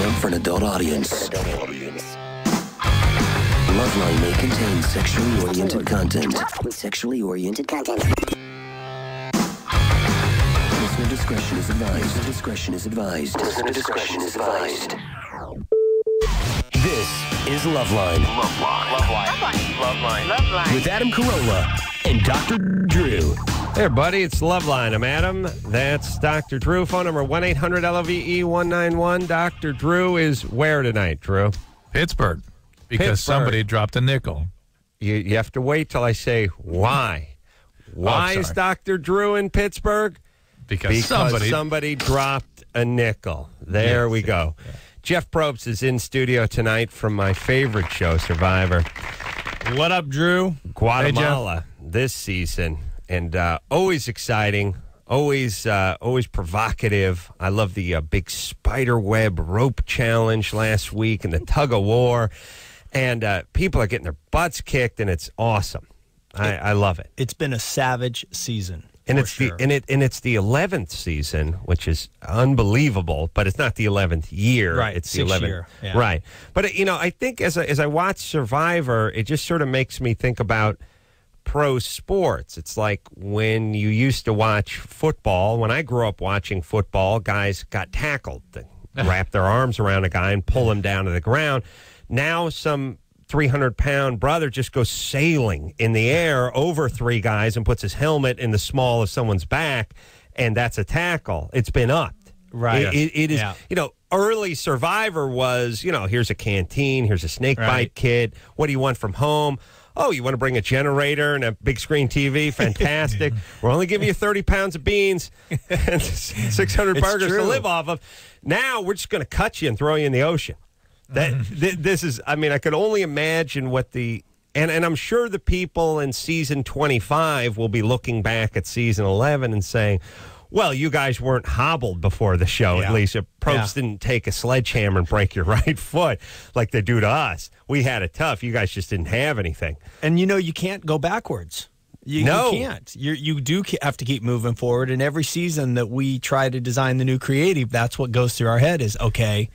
meant for an adult audience. Loveline may contain sexually oriented content. Sexually oriented content. Listener discretion is advised. Listener discretion is advised. Listener discretion is advised. This is Loveline. Loveline. With Adam Carolla and Dr. Drew. Hey, buddy, it's Loveline. I'm Adam. That's Dr. Drew. Phone number 1 800 LOVE 191. Dr. Drew is where tonight, Drew? Pittsburgh because Pittsburgh. somebody dropped a nickel. You, you have to wait till I say why. Oh, why is. Dr. Drew in Pittsburgh? Because, Because somebody somebody dropped a nickel. There Yes, we go. Jeff Probst is in studio tonight from my favorite show, Survivor. What up, Drew? Guatemala this season, and uh, always exciting, always uh, always provocative. I love the uh, big spider web rope challenge last week and the tug of war, and uh, people are getting their butts kicked, and it's awesome. I, I love it. It's been a savage season. And it's sure. the and it and it's the eleventh season, which is unbelievable. But it's not the eleventh year, Right, It's the eleventh, yeah. right? But you know, I think as I, as I watch Survivor, it just sort of makes me think about pro sports. It's like when you used to watch football. When I grew up watching football, guys got tackled, They wrap their arms around a guy and pull him down to the ground. Now some 300 pound brother just goes sailing in the air over three guys and puts his helmet in the small of someone's back, and that's a tackle. It's been upped. Right. It, it- it is, Yeah. you know, early Survivor was, you know, here's a canteen, here's a snake bite Right. kid. What do you want from home? Oh, you want to bring a generator and a big screen TV? Fantastic. We're only giving you 30 pounds of beans and 600 It's burgers to live off of. Now we're just going to cut you and throw you in the ocean. That th- this is. I mean, I could only imagine what the and and I'm sure the people in season 25 will be looking back at season 11 and saying. Well, you guys weren't hobbled before the show. At Yeah. least Probst Yeah. didn't take a sledgehammer and break your right foot like they do to us. We had it tough. You guys just didn't have anything. and you know you can't go backwards. You, No. you can't. You you do have to keep moving forward. And every season that we try to design the new creative, that's what goes through our head is okay.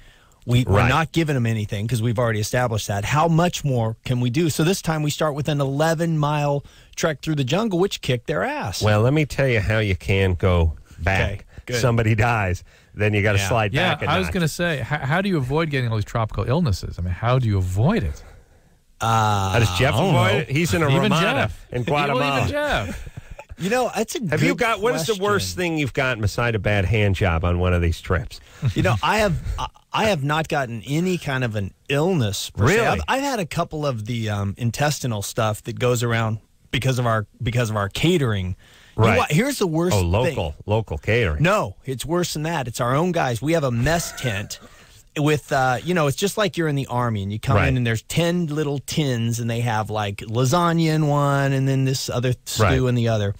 We, Right. We're not giving them anything because we've already established that. How much more can we do? So this time we start with an 11 mile trek through the jungle, which kicked their ass. Well, let me tell you how you can go back. Okay. Somebody dies, then you got to Yeah. slide Yeah, back. a I was notch. going to say, how, how do you avoid getting all these tropical illnesses? I mean, how do you avoid it? How does Jeff avoid know. it? He's in a even Ramada Jeff in Well, Guatemala. even Jeff. you know, that's a Have you good got what is the worst thing you've gotten beside a bad hand job on one of these trips? You know, I have I- I have not gotten any kind of an illness. Per se. Really? I've, I've had a couple of the um, intestinal stuff that goes around because of our because of our catering. Right. Here's the worst. Oh, thing. local, local catering. No, it's worse than that. It's our own guys. We have a mess tent with, uh, you know, it's just like you're in the army and you come Right. in and there's 10 little tins and they have like lasagna in one and then this other stew Right. in the other.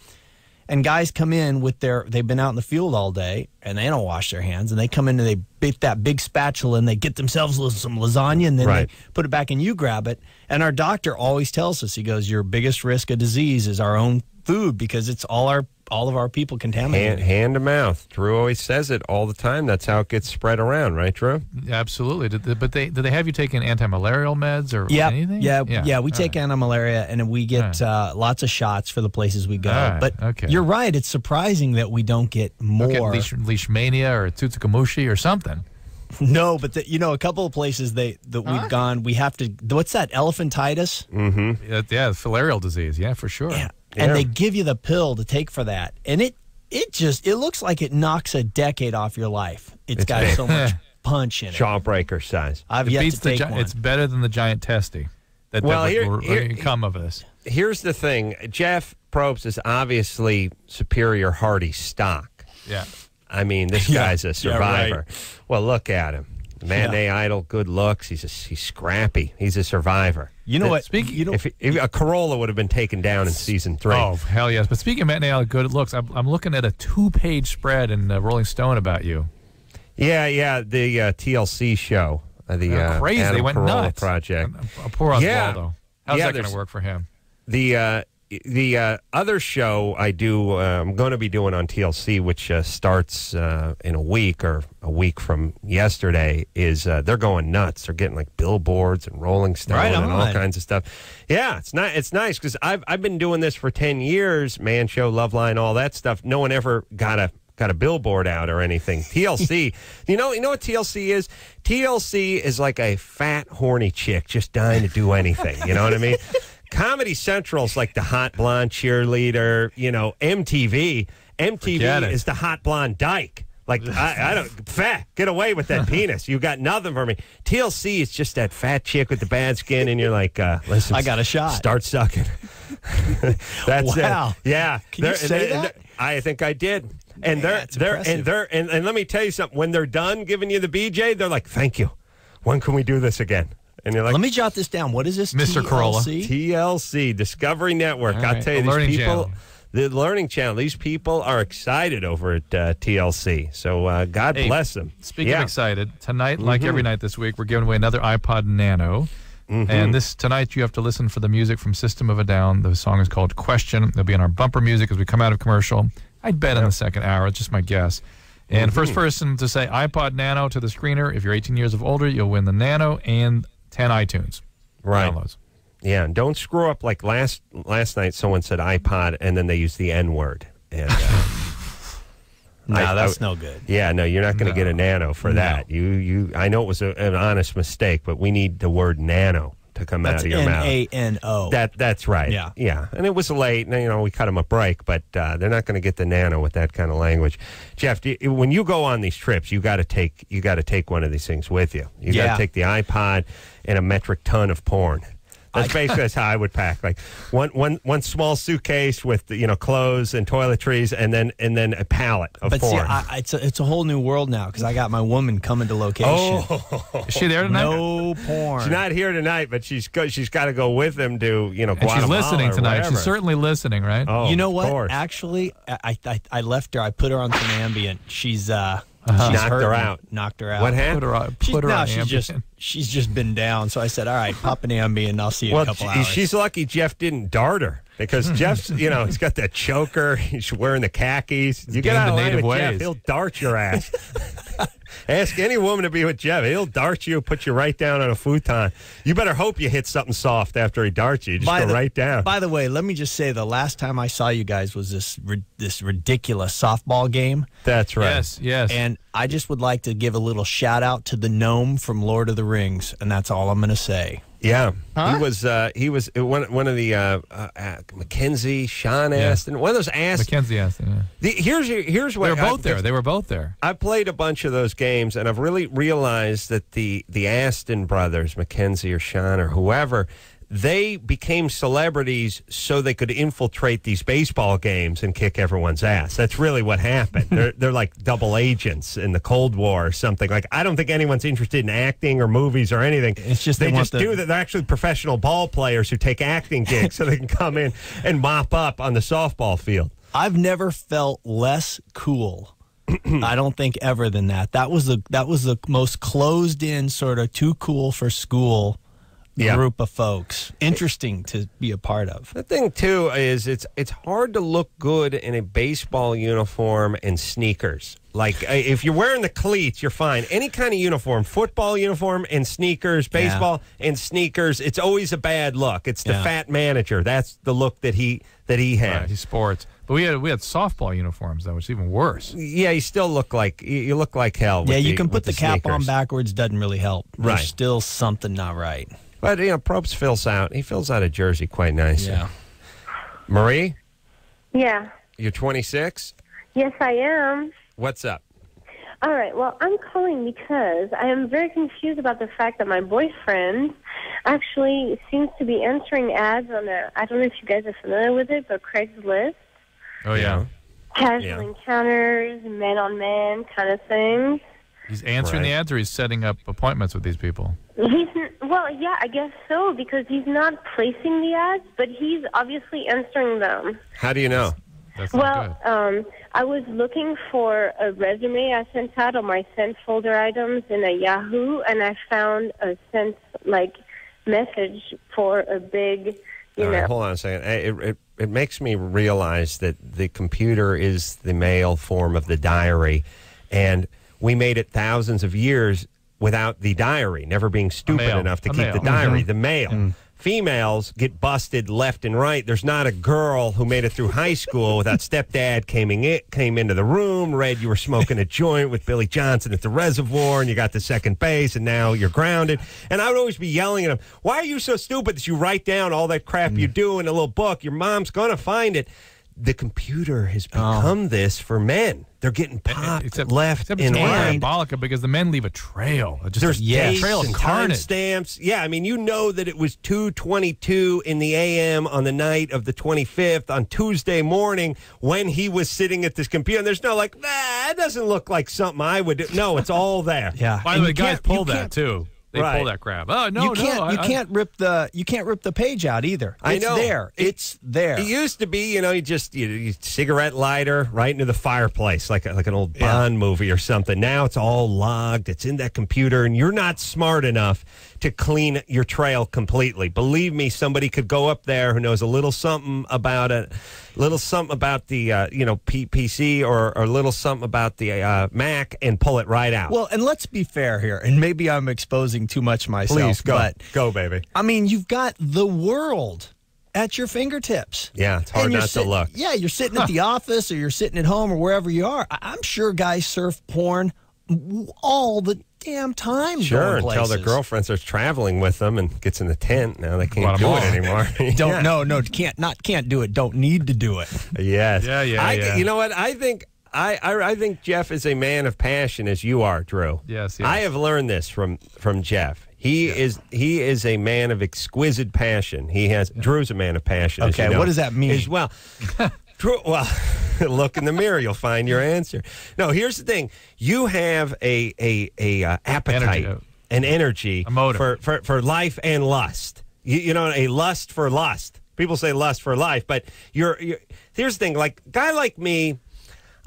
And guys come in with their, they've been out in the field all day and they don't wash their hands and they come in and they beat that big spatula and they get themselves some lasagna and then Right. they put it back and you grab it. And our doctor always tells us, he goes, your biggest risk of disease is our own food because it's all our, all of our people contaminated. Hand, hand to mouth. Drew always says it all the time. That's how it gets spread around, right, Drew? Absolutely. Did they, but they did they have you taking anti-malarial meds or Yeah, anything? yeah, yeah, We All take right. anti-malaria and we get uh, lots of shots for the places we go. All right, But okay. you're right; it's surprising that we don't get more. Okay, leash, leishmania or tsutsugamushi or something. No, but the, you know, a couple of places they that we've gone, we have to. What's that? Elephantitis. Yeah, yeah, filarial disease. Yeah, for sure. Yeah, Yeah. and they give you the pill to take for that, and it it just it looks like it knocks a decade off your life. it's got bad. so much punch in it. Jawbreaker size. I've It yet beats to take gi- one. It's better than the giant testy. That, Well, that here- would here- come of this. Here's the thing Jeff Probst is obviously superior hardy stock. Yeah. I mean, this Yeah. guy's a Yeah, right. survivor. Well, look at him. Matinee idol, good looks. He's a, he's scrappy. He's a survivor. you know what? Speaking, you know, If, if a Carolla would have been taken down in season three. Oh hell yes! But speaking of matinee idol good looks, I'm, I'm looking at a two-page spread in uh, Rolling Stone about you. Yeah, yeah, the uh, TLC show, uh, the uh, crazy. Adam they went Carolla nuts. project. Uh, poor Oswaldo. Yeah. How's Yeah, that going to work for him? The uh, the uh, other show I do, uh, I'm going to be doing on TLC, which uh, starts uh, in a week or a week from yesterday, is uh, they're going nuts. They're getting like billboards and Rolling Stone Right and all kinds of stuff. Yeah, it's not. It's nice because I've I've been doing this for ten years. Man Show, Loveline, all that stuff. No one ever got a got a billboard out or anything. TLC, you know, you know what TLC is? TLC is like a fat, horny chick just dying to do anything. You know what I mean? Comedy Central's like the hot blonde cheerleader. You know, MTV. MTV is the hot blonde dyke. Like I, I don't fat. Get away with that penis. You got nothing for me. TLC is just that fat chick with the bad skin, and you're like, uh, listen, I got a shot. Start sucking. That's Wow. it. Yeah. Can you They're- say they're- that? I think I did. And Man, they're they're impressive. and they're and, and let me tell you something. When they're done giving you the BJ, they're like, "Thank you. When can we do this again?" And you're like, Let me jot this down. What is this? Mr. Carolla. TLC? TLC Discovery Network. All I'll right, tell you, the these Learning people, Channel. the Learning Channel. These people are excited over at uh, TLC. So uh, God Hey, bless them. Speaking yeah. Mm-hmm. of excited, tonight, like every night this week, we're giving away another iPod Nano. Mm-hmm. And this tonight, you have to listen for the music from System of a Down. The song is called Question. It'll be on our bumper music as we come out of commercial. I'd bet in the second hour. It's just my guess. And Mm-hmm. first person to say iPod Nano to the screener, if you're 18 years of older, you'll win the Nano and 10 iTunes Right. downloads. Yeah, and don't screw up like last last night. Someone said iPod, and then they used the N word. And uh, No, I- that's I- no good. yeah, no, you're not going to get a nano for that. You you. I know it was a, an honest mistake, but we need the word nano to come That's out of your mouth. A N O. That that's right. Yeah. yeah. And it was late, and you know we cut them a break, but uh, they're not going to get the nano with that kind of language. Jeff, you, when you go on these trips, you got to take you got to take one of these things with you. You got to take the iPod and a metric ton of porn. That's basically that's how I would pack. Like one one one small suitcase with you know clothes and toiletries, and then and then a pallet of But see, porn. I, I- it's a, it's a whole new world now because I got my woman coming to location. oh, Is she there tonight? no porn. she's not here tonight, but she's go, she's got to go with them to you know And she's listening or tonight. wherever. She's certainly listening, right? Oh, you know what? course. Actually, I, I I left her. I put her on some Ambien. She's uh, Uh-huh. she's Knocked her out. Knocked her out. What happened? Put her on, She's, her no, on she's just Ambien. She's just been down. So I said, all right, pop an Ambien. and I'll see you in Well, a couple she- hours. she's lucky Jeff didn't dart her because hmm. Jeff's, you know, he's got that choker. He's wearing the khakis. You get gained out the of line native with Jeff, ways. he'll dart your ass. Ask any woman to be with Jeff. He'll dart you, put you right down on a futon. You better hope you hit something soft after he darts you. Just go the, right down. By the way, let me just say the last time I saw you guys was this this ridiculous softball game, That's right. Yes, yes. and I just would like to give a little shout out to the gnome from Lord of the Rings, and that's all I'm going to say. Yeah, he was. Uh, he was uh, one. One of the uh, uh, uh, Mackenzie, Sean Astin, one of those Astin. Mackenzie asked. Yeah. The, here's here's They what were both I- there. They were both there. I played a bunch of those games, and I've really realized that the the Astin brothers, Mackenzie or Sean or whoever, they became celebrities so they could infiltrate these baseball games and kick everyone's ass. That's really what happened. they're they're like double agents in the Cold War or something. Like I don't think anyone's interested in acting or movies or anything. It's just they, they want just the- do that. They're actually professional ball players who take acting gigs so they can come in and mop up on the softball field. I've never felt less cool. I don't think ever than that. That was the that was the most closed in sort of too cool for school Yeah. group of folks. Interesting to be a part of. The thing too is it's it's hard to look good in a baseball uniform and sneakers. Like uh, if you're wearing the cleats, you're fine. Any kind of uniform, football uniform and sneakers, baseball and sneakers, it's always a bad look. It's the Yeah. fat manager. That's the look that he that he Right, had. he's sports. But we had we had softball uniforms though, which is even worse. Yeah, you still look like you you look like hell. With yeah, you the- can put the, cap on backwards. Doesn't really help. Right. There's still something not right. But you know, Probst fills out. He fills out a jersey quite nice. Yeah. Marie, Yeah. you're 26. Yes, I am. What's up? All right. Well, I'm calling because I am very confused about the fact that my boyfriend actually seems to be entering ads on a, I don't know if you guys are familiar with it, but Craigslist. Oh yeah. Casual Yeah. encounters, men on men kind of thing. He's answering the ads or he's setting up appointments with these people. He's well, yeah, I guess so because he's not placing the ads, but he's obviously answering them. How do you know? That's not Well, good. um, I was looking for a resume I sent out on my sent folder items in a Yahoo, and I found a sent like message for a big You All know. right, hold on a second. It, it, it makes me realize that the computer is the male form of the diary, and we made it thousands of years without the diary, never being stupid enough to A keep male. the diary. Mm-hmm. The male. Females get busted left and right. There's not a girl who made it through high school without stepdad came in, came into the room, read you were smoking a joint with Billy Johnson at the reservoir, and you got to second base, and now you're grounded. And I would always be yelling at him, "Why are you so stupid that you write down all that crap you do in a little book? Your mom's gonna find it." The computer has oh. become this for men. They're getting popped Except left except it's more right. diabolical because the men leave a trail. Just There's a, dates trail of and carnage. timestamps. Yeah, I mean, you know that it was 2:22 in the a.m. on the night of the 25th on Tuesday morning when he was sitting at this computer. And there's no like, nah, that doesn't look like something I would do. No, it's all there. Yeah. By And the way, you guys can't- pull that too. They Right. pull that crap. Oh no, you can't. no, you I- I- can't rip the. You can't rip the page out either. I it's know. there. It- It's there. It used to be, you know, you just you, you cigarette lighter right into the fireplace, like a, like an old Yeah. Bond movie or something. Now it's all logged. It's in that computer, and you're not smart enough to clean your trail completely. Believe me, somebody could go up there who knows a little something about it, little something about the uh, you know P- PC or or a little something about the uh, Mac, and pull it right out. well, and let's be fair here, and maybe I'm exposing too much myself. please go, But go, baby. I mean, you've got the world at your fingertips. Yeah, it's hard not to look. Yeah, you're sitting at the office or you're sitting at home or wherever you are. I- I'm sure guys surf porn all the damn time. Sure, going until their places. girlfriend starts traveling with them and gets in the tent. Now they can't do it anymore. Don't Yeah. no no can't not can't do it. Don't need to do it. Yes. Yeah, yeah, I, yeah. You know what? I think I, I I think Jeff is a man of passion, as you are, Drew. Yes, yes. I have learned this from from Jeff. He is he is a man of exquisite passion. He has Drew's a man of passion. as Okay, you know, what does that mean? As well. Drew, well, look in the mirror, you'll find your answer. No, here's the thing: you have a a a uh, appetite, Energy, an energy A motive. for, for for life and lust. You, you know, a lust for lust. People say lust for life, but you're, you're here's the thing: like guy like me.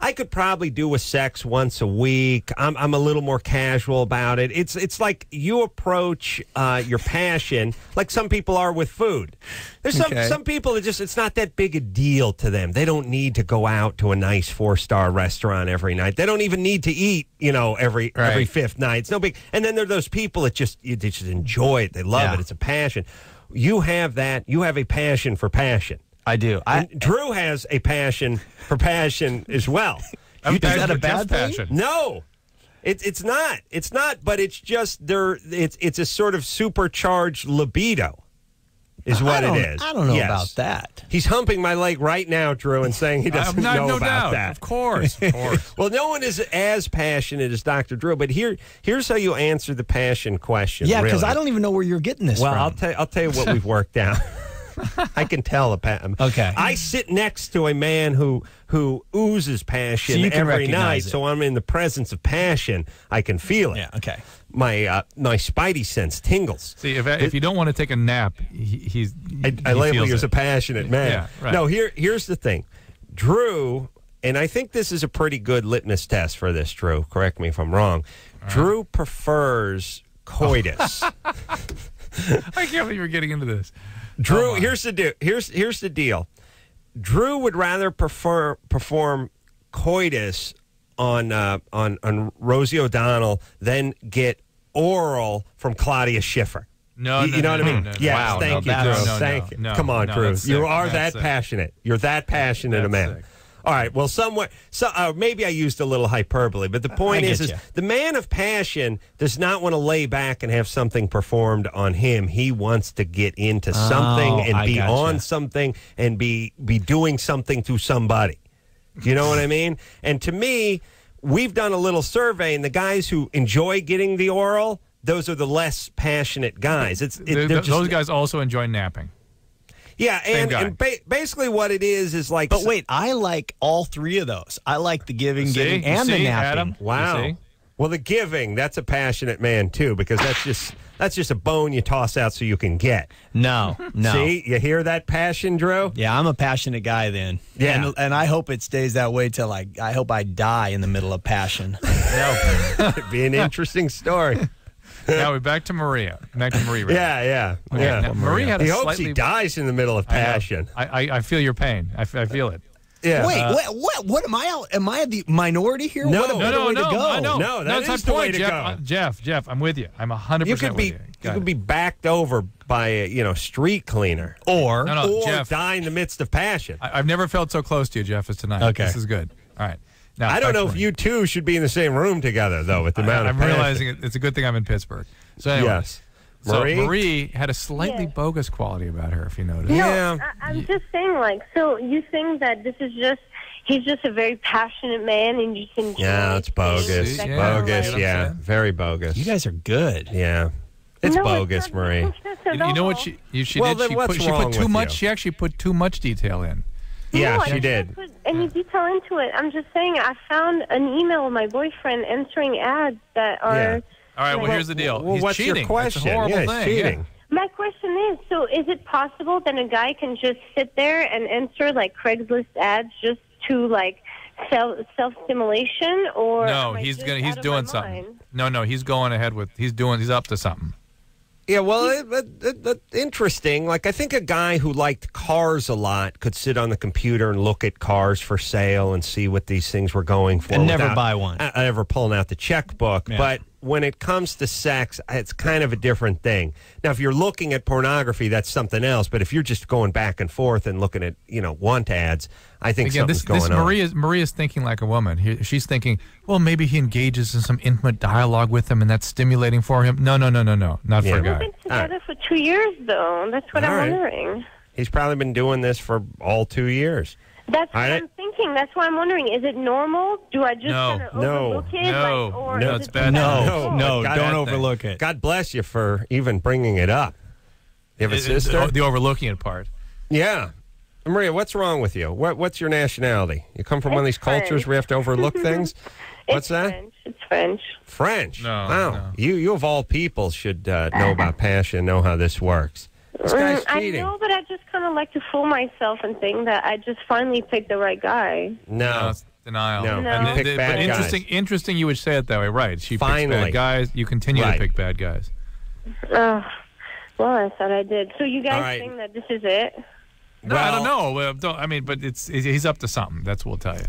I could probably do a sex once a week. I'm, I'm a little more casual about it. It's it's like you approach uh, your passion like some people are with food. There's some Okay. some people that just it's not that big a deal to them. They don't need to go out to a nice four star restaurant every night. They don't even need to eat you know every every fifth night. It's no big. And then there are those people that just you- they just enjoy it. They love Yeah. it. It's a passion. You have that. You have a passion for passion. I do. I And Drew has a passion for passion as well. I'm Is that a bad thing? passion. No, it's it's not. It's not. But it's just there. It's it's a sort of supercharged libido, is what it is. I don't know Yes. about that. He's humping my leg right now, Drew, and saying he doesn't I'm not, know no about doubt. that. Of course, of course. Well, no one is as passionate as Dr. Drew, but here here's how you answer the passion question. Yeah, because really. I don't even know where you're getting this Well, from. I'll tell I'll tell you what we've worked out. I can tell a pa- Okay. I sit next to a man who who oozes passion So every night, it. so I'm in the presence of passion. I can feel it. yeah. Okay. My uh, my spidey sense tingles. See, if if you don't want to take a nap, he, he's. I, I he label feels you as a passionate man. Yeah, right. No, here here's the thing, Drew, and I think this is a pretty good litmus test for this. Drew, correct me if I'm wrong. Drew prefers coitus. I can't believe you're getting into this. Drew, my. here's the deal. Here's here's the deal. Drew would rather prefer perform coitus on uh, on on Rosie O'Donnell than get oral from Claudia Schiffer. No, you, no, you know no, what I mean? no, no. Yes, Wow, thank no, you, Drew. no, no, thank you. no, Come on, no, Drew. You are that sick. passionate. You're that passionate a man. sick. All right. Well, somewhere, so uh, maybe I used a little hyperbole, but the point I is, is the man of passion does not want to lay back and have something performed on him. He wants to get into something Oh, and I be gotcha. on something and be be doing something to somebody. Do you know what I mean? And to me, we've done a little survey, and the guys who enjoy getting the oral, those are the less passionate guys. It's it, Th- they're just- those guys also enjoy napping. Yeah, and, and ba- basically what it is is like. But wait, I like all three of those. I like the giving, See? getting, You and the napping. Adam? Wow. Well, the giving, that's a passionate man too, because that's just that's just a bone you toss out so you can get. No, no. See, you hear that passion, Drew? Yeah, I'm a passionate guy then. Yeah. And, and I hope it stays that way till I I hope I die in the middle of passion. No. It'd be an interesting story. Now we're back to Maria. Back to Maria. Yeah, yeah, Okay, yeah. now, Marie had a he hopes slightly. he dies in the middle of passion. I, I, I feel your pain. I, f- I feel it. Yeah. Wait, Uh, what, what? What am I? out- Am I the minority here? No. what a No, better No, no, way no, to go. I know. No, that that's is my the way point, to Jeff. go. Uh, Jeff, Jeff, I'm with you. I'm 100% you could be with you. you could it. be backed over by a you know street cleaner Or No, no, or Jeff. die in the midst of passion. I, I, I've never felt so close to you, Jeff, as tonight. Okay. This is good. All right. Now, don't know if you two should be in the same room together though. With the amount I, of am realizing it, it's a good thing I'm in Pittsburgh. So anyway, Yes. so Marie? Marie had a slightly Yes. bogus quality about her, if you noticed. No, Yeah. I, I'm just saying, like, so you think that this is just he's just a very passionate man, and you can Yeah, it's bogus. See? Yeah. bogus. like- Yeah, very bogus. you guys are good. Yeah, it's No, bogus, not Marie. bogus You, you know what she you, she Well, did? then She what's put, she put too with much. you? She actually put too much detail in. Yeah, no, I she didn't did. Put any detail into it. I'm just saying I found an email of my boyfriend answering ads that are. Yeah. All right. Well, Well, here's the deal. Well, He's what's cheating. your question? It's a horrible yeah, thing. cheating. My question is: so is it possible that a guy can just sit there and answer like Craigslist ads just to like self self stimulation, or No, he's gonna. He's doing something. mind? No, no, he's going ahead with. He's doing. He's up to something. Yeah, well, it, it, it, interesting. Like, I think a guy who liked cars a lot could sit on the computer and look at cars for sale and see what these things were going for, And never buy one. uh, ever pulling out the checkbook. Yeah. But when it comes to sex, it's kind of a different thing. Now, if you're looking at pornography, that's something else. But if you're just going back and forth and looking at you know want ads, I think Again, this, something's this going on. Maria's Maria's thinking like a woman. He, she's thinking, well, maybe he engages in some intimate dialogue with him, and that's stimulating for him. No, no, no, no, no, not Yeah. for a We've guy. been together for two years, though. That's what All I'm right. wondering. He's probably been doing this for all two years. That's All what right. I'm thinking. That's why I'm wondering: is it normal? Do I just No. kind of No. overlook it? No. like, or No, is it's it bad. No. No, oh, no, God, don't that overlook it. God bless you for even bringing it up. You have a It- it- sister? the, the overlooking it part. Yeah. Maria, what's wrong with you? What, what's your nationality? You come from one of these It's cultures where you have to overlook things? What's it's that? French. It's French. French. No, Wow. no. You, you of all people should uh, know about passion, know how this works. This guy's Mm, I know, but I just kind of like to fool myself and think that I just finally picked the right guy. No, No. it's denial. No. No. And You the- the- bad but guys. interesting, interesting. You would say it that way, right? She picks Finally. bad guys. You continue Right. to pick bad guys. Oh, well, I thought I did. So you guys All right. think that this is it? No, I don't know. Well, don't, I mean, but it's he's up to something. That's what we'll tell you.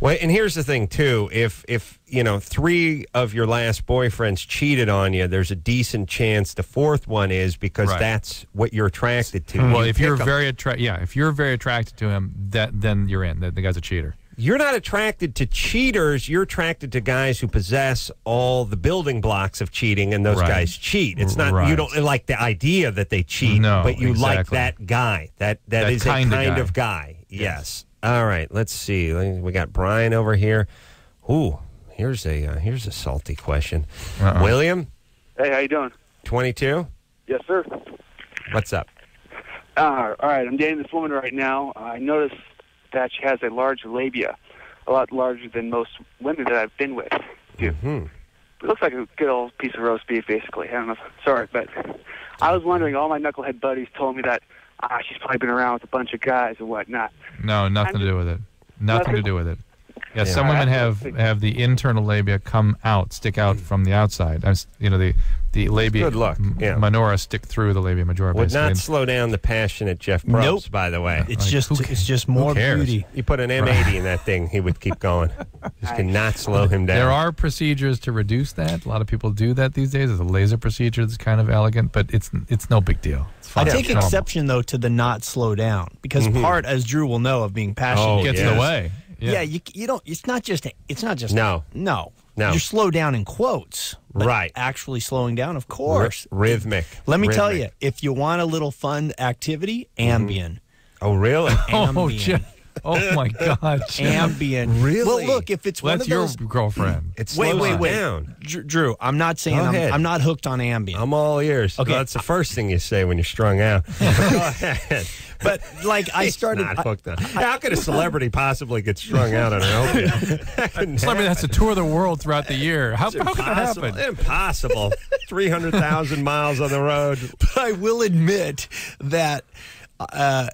Well, and here's the thing too: if if you know three of your last boyfriends cheated on you, there's a decent chance the fourth one is because Right. that's what you're attracted to. Hmm. Well, You if you're very attracted, yeah, if you're very attracted to him, that then you're in. The, the guy's a cheater. you're not attracted to cheaters. You're attracted to guys who possess all the building blocks of cheating, and those Right. guys cheat. It's not you don't like the idea that they cheat, No, but you like that guy. That That that is kind a of kind guy. of guy. Yes. All right. Let's see. We got Brian over here. Ooh, here's a uh, here's a salty question. Uh-uh. William, Hey, how you doing? 22. Yes, sir. What's up? Uh, all right, I'm dating this woman right now. I noticed that she has a large labia, a lot larger than most women that I've been with. do. Hmm. It looks like a good old piece of roast beef, basically. I don't know. Sorry, but I was wondering. All my knucklehead buddies told me that ah, she's probably been around with a bunch of guys and whatnot. No, nothing I'm to do with it. Nothing to do with it. Yeah, Yeah. some women have have the internal labia come out, stick out hmm. from the outside. As- You know, the the labia Good luck, yeah. minora stick through the labia majora. Would basically. not slow down the passionate Jeff Probst, Nope. by the way. Uh, it's Like, just it's just more beauty. You put an M80 in that thing, he would keep going. Just cannot slow him down. There are procedures to reduce that. A lot of people do that these days. There's a laser procedure that's kind of elegant, but it's it's no big deal. It's I take It's normal. exception though to the not slow down because mm-hmm. part, as Drew will know, of being passionate. Oh, gets in the way. Yeah. you you don't. It's not just. It's not just. No. no, No. You're slow down in quotes, Right. Actually slowing down, of course. rhythmic. Let me tell you, if you want a little fun activity, Ambien. Mm-hmm. Oh, really? Oh, Ambien. Jeff. Oh my God. Jeff. Ambien. Really? Well, look, if it's Well, one that's of your those. girlfriend. It Wait, slows wait, wait. down. Dr- Drew, I'm not saying Go I'm, ahead. I'm not hooked on Ambien. I'm all ears. Okay. Well, that's the first thing you say when you're strung out. Go ahead. but like I started. not hooked on. How could a celebrity possibly get strung out on an opiate? That couldn't Celebrity has to happen. tour of the world throughout the year. How, It's how can that impossible. happen? Impossible. 300,000 miles on the road. but I will admit that uh,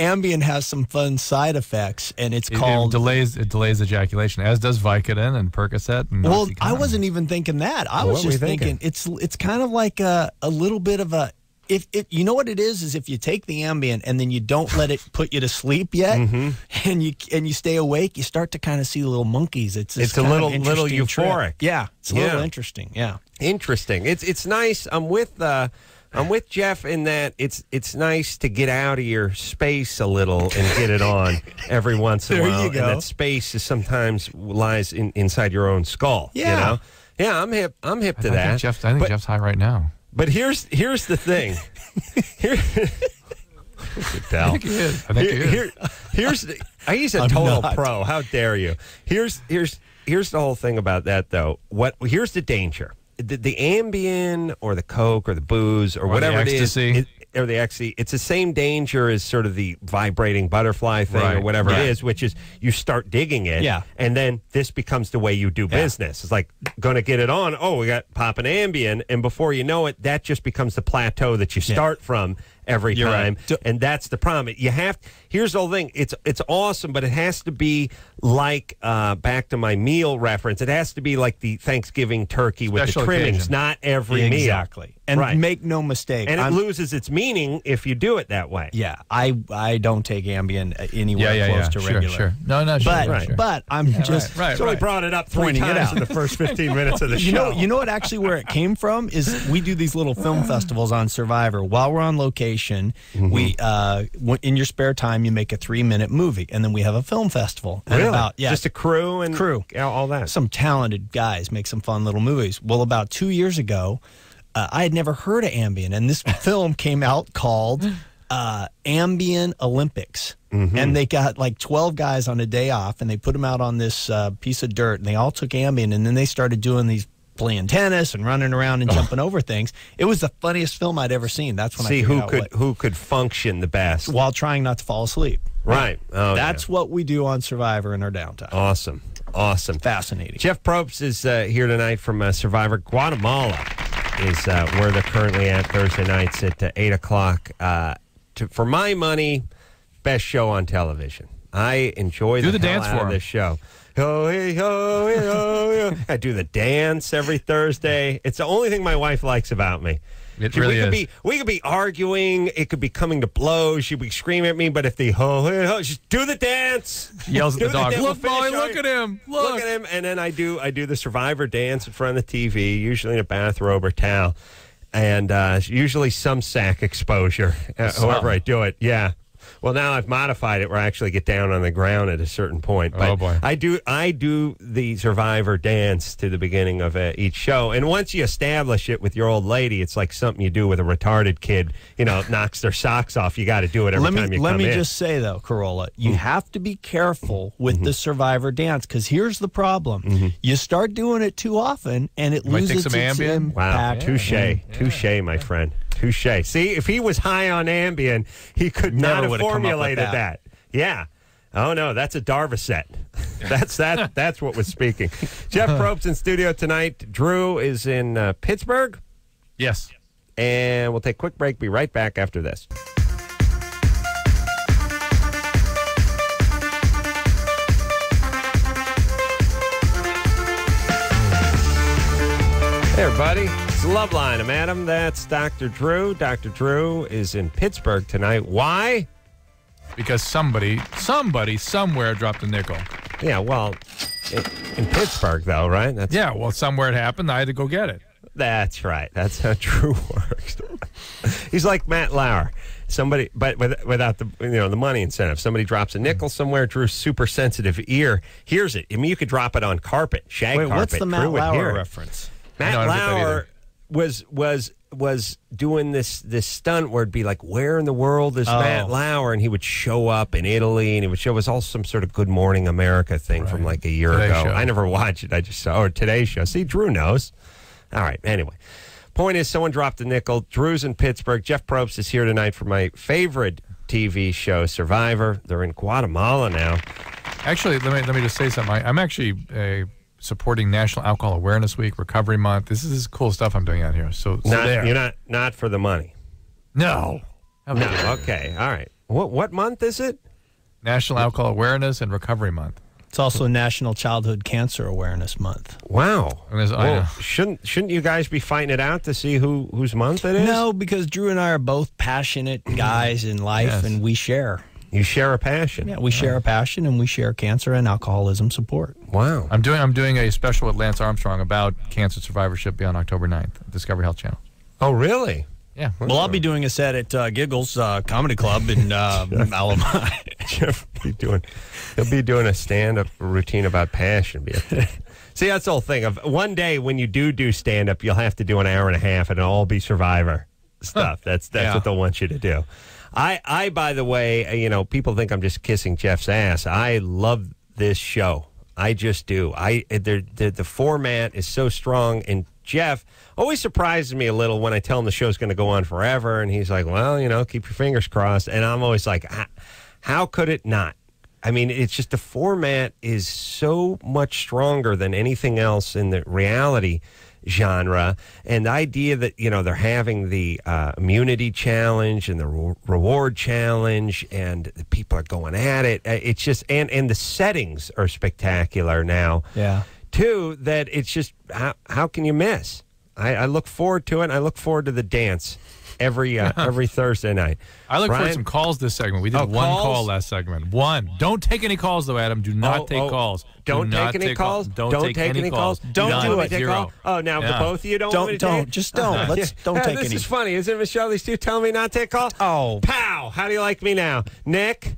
Ambien has some fun side effects, and it's It- it, called. delays it delays ejaculation, as does Vicodin and Percocet. And well, I wasn't even thinking that. I What was just thinking? thinking? it's it's kind of like a a little bit of a. If it, you know what it is, is if you take the Ambien and then you don't let it put you to sleep yet, Mm-hmm. and you and you stay awake, you start to kind of see little monkeys. It's It's a little- little interesting trip. euphoric. Yeah, it's a little interesting. Yeah. Interesting. It's it's nice. I'm with uh, I'm with Jeff in that it's it's nice to get out of your space a little and get it on every once in a There you while. go. And that space is sometimes lies in, inside your own skull. Yeah. You know? Yeah, I'm hip. I'm hip I, to I that. think Jeff. I think but, Jeff's high right now. but here's here's the thing. Here, You could tell. I think he is. I think he Here- is. here- here's the, he's a I'm total not. pro. How dare you? Here's here's here's the whole thing about that though. What here's the danger. The, the Ambien or the Coke or the booze or, Or whatever it is, it- or the ecstasy, it's the same danger as sort of the vibrating butterfly thing or whatever Yeah. it is, which is you start digging it, Yeah. and then this becomes the way you do business. It's like going to get it on. Oh, we got pop popping Ambien, and before you know it, that just becomes the plateau that you start from every You're time, Do- and that's the problem. You have. Here's the whole thing. It's it's awesome, but it has to be like uh, back to my meal reference. It has to be like the Thanksgiving turkey with the trimmings, occasion. not every meal. exactly. And Right. make no mistake, And it I'm- loses its meaning if you do it that way. Yeah, I I don't take Ambien uh, anywhere Yeah, yeah, close yeah. to Sure, regular. sure. No, no, sure, But right, sure. but I'm just right, So we right. brought it up three Pointing it times out. in the first 15 minutes of the show. you know you know what actually where it came from is we do these little film festivals on Survivor. While we're on location, Mm-hmm. we uh, in your spare time you make a three minute movie, and then we have a film festival. And really? about yeah, Just a crew and Crew. yeah, all that. some talented guys make some fun little movies. Well, about two years ago, uh, I had never heard of Ambien, and this film came out called uh, Ambien Olympics. And they got like 12 guys on a day off, and they put them out on this uh, piece of dirt, and they all took Ambien, and then they started doing these playing tennis and running around and jumping over things. It was the funniest film I'd ever seen. That's when I See figured who could what- who could function the best. while trying not to fall asleep. Right. Oh, That's what we do on Survivor in our downtime. awesome. Awesome. Fascinating. Jeff Probst is uh, here tonight from uh, Survivor Guatemala. Is uh, where they're currently at Thursday nights at uh, eight o'clock. Uh, to, for my money, best show on television. I enjoy Do the, dance for this show. Oh, hey, oh, hey, oh. I do the dance every Thursday. It's the only thing my wife likes about me. It really we could is. be we could be arguing. It could be coming to blows. She'd be screaming at me. But if the ho, hey, ho, just do the dance. Yells at Do the dog. dance. Look, finish look at him. Look. Look. at him, and then I do I do the Survivor dance in front of the TV, usually in a bathrobe or towel, and uh, usually some sack exposure. Uh, however I do it, yeah. Well, now I've modified it where I actually get down on the ground at a certain point. But Oh, boy. I do I do the Survivor dance to the beginning of uh, each show, and once you establish it with your old lady, it's like something you do with a retarded kid. You know, knocks their socks off. You got to do it every let time me you let come me in. Mm. just say though, Carolla, you have to be careful with Mm-hmm. the Survivor dance because here's the problem: you start doing it too often, and it Might take loses some its Ambien. Wow, impact. touche, touche, my friend, touche. See, if he was high on Ambien, he could Never not have would've come up with formulated that. that. Yeah. Oh no, that's a Darvocet. That's that. That's what was speaking. Jeff Probst in studio tonight. Drew is in uh, Pittsburgh, Yes. and we'll take a quick break. Be right back after this. Hey, everybody. It's Loveline. I'm Adam. That's Dr. Drew. Dr. Drew is in Pittsburgh tonight. Why? Because somebody, somebody, somewhere dropped a nickel. Yeah, well, in, in Pittsburgh, though, right? That's Yeah, well, somewhere it happened. I had to go get it. That's right. That's how Drew works. He's like Matt Lauer. Somebody, but with, without the you know the money incentive. Somebody drops a hmm. nickel somewhere. Drew's super sensitive ear hears it. I mean, you could drop it on carpet, shag Wait, carpet. what's the Matt Drew would hear Lauer it. reference? Matt I don't get that Lauer either. Was was was doing this this stunt where it'd be like, where in the world is Oh. Matt Lauer? And he would show up in Italy, and he would show us all some sort of Good Morning America thing from like a year Today ago. Show. I never watched it. I just saw or Today's Show. See, Drew knows. All right. Anyway, point is, someone dropped a nickel. Drew's in Pittsburgh. Jeff Probst is here tonight for my favorite TV show, Survivor. They're in Guatemala now. Actually, let me let me just say something. I, I'm actually uh, supporting National Alcohol Awareness Week, Recovery Month. This is cool stuff I'm doing out here. So, so Not, there. you're not not for the money. no. How No. Okay. All right. What what month is it? National Alcohol Awareness and Recovery Month. It's also National Childhood Cancer Awareness Month. Wow. And there's- I Well, know. shouldn't shouldn't you guys be fighting it out to see who whose month it is? No, because Drew and I are both passionate guys in life, Yes. and we share. You share a passion. Yeah, we share a passion, and we share cancer and alcoholism support. Wow. I'm doing I'm doing a special with Lance Armstrong about cancer survivorship on October 9th, Discovery Health Channel. Oh, really? Yeah. Well, I'll be doing a set at uh, Giggles uh, Comedy Club in uh, Alabama. Jeff will be doing he'll be doing a stand up routine about passion. Be See, that's the whole thing. Of one day when you do do stand up, you'll have to do an hour and a half, and it'll all be Survivor stuff. That's that's Yeah. what they'll want you to do. I I by the way, uh, you know, people think I'm just kissing Jeff's ass. I love this show. I just do. I the the, the format is so strong, and Jeff always surprises me a little when I tell him the show's going to go on forever, and he's like, "Well, you know, keep your fingers crossed." And I'm always like, "Ah, "How could it not?" I mean, it's just the format is so much stronger than anything else in the reality genre. And the idea that, you know, they're having the uh, immunity challenge and the re- reward challenge and the people are going at it. uh, It's just, and, and the settings are spectacular now. Yeah. Two, that it's just, how, how can you miss? I, I look forward to it. I look forward to the dance every uh, every Thursday night. I look forward Brian? to some calls this segment. We did Oh, one calls? call last segment. One. Don't take any calls though, Adam. Do not Oh, take oh, calls. Don't Do take any call- calls. Don't, take, any calls. Don't None. do it. Take Zero. call. Oh, now the Yeah. both of you don't. Don't- want me to don't. take- Just don't. Let's- don't Yeah, take this any. is funny, isn't it, Michelle? These two telling me not to take call. Oh. pow! How do you like me now, Nick?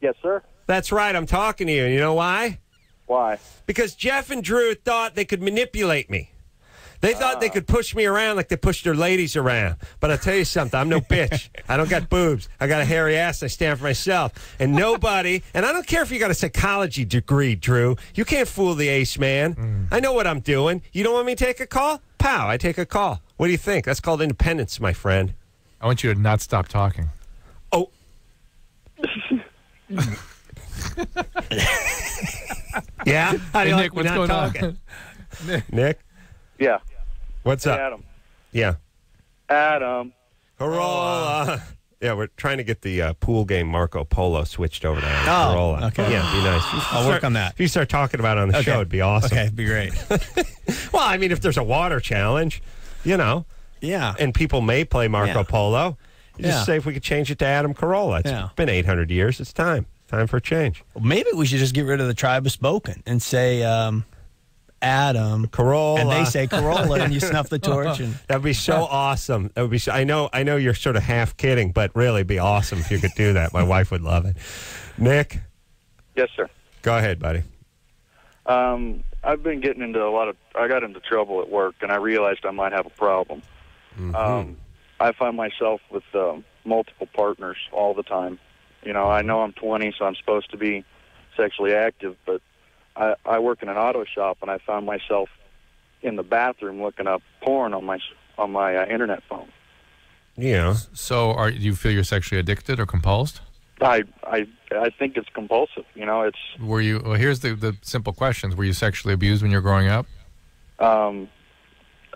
Yes, sir. That's right. I'm talking to you. You know why? Why? Because Jeff and Drew thought they could manipulate me. They thought they could push me around like they push their ladies around. But I'll tell you something, I'm no bitch. I don't got boobs. I got a hairy ass. I stand for myself. And nobody, and I don't care if you got a psychology degree, Drew. You can't fool the ace man. Mm. I know what I'm doing. You don't want me to take a call? Pow, I take a call. What do you think? That's called independence, my friend. I want you to not stop talking. Oh. yeah? How do Hey, like Nick, me what's not going talking? on? Nick, Yeah. What's Hey, up? Adam. Yeah. Adam. Carolla. Yeah, we're trying to get the uh, pool game Marco Polo switched over to Adam Oh, Carolla. okay. Yeah, be nice. I'll start- work on that. If you start talking about it on the show, it'd be awesome. Okay, it'd be great. Well, I mean, if there's a water challenge, you know, Yeah. and people may play Marco Yeah. Polo, you Yeah. just say if we could change it to Adam Carolla. It's Yeah. been 800 years. It's time. Time for a change. Maybe we should just get rid of the tribe of spoken and say um, Adam Carolla. and they say Carolla, and you snuff the torch. And That would be so awesome. That would be. So, I know. I know you're sort of half kidding, but really, it'd be awesome if you could do that. My wife would love it. Nick, Yes, sir. go ahead, buddy. Um, I've been getting into a lot of. I got into trouble at work, and I realized I might have a problem. Um, I find myself with um, multiple partners all the time. You know, I know I'm 20, so I'm supposed to be sexually active, but I, I work in an auto shop, and I found myself in the bathroom looking up porn on my on my uh, internet phone. Yeah. So, are do you feel you're sexually addicted or compulsed? I I I think it's compulsive. You know, it's Were you? Well, here's the the simple questions. Were you sexually abused when you were growing up? Um,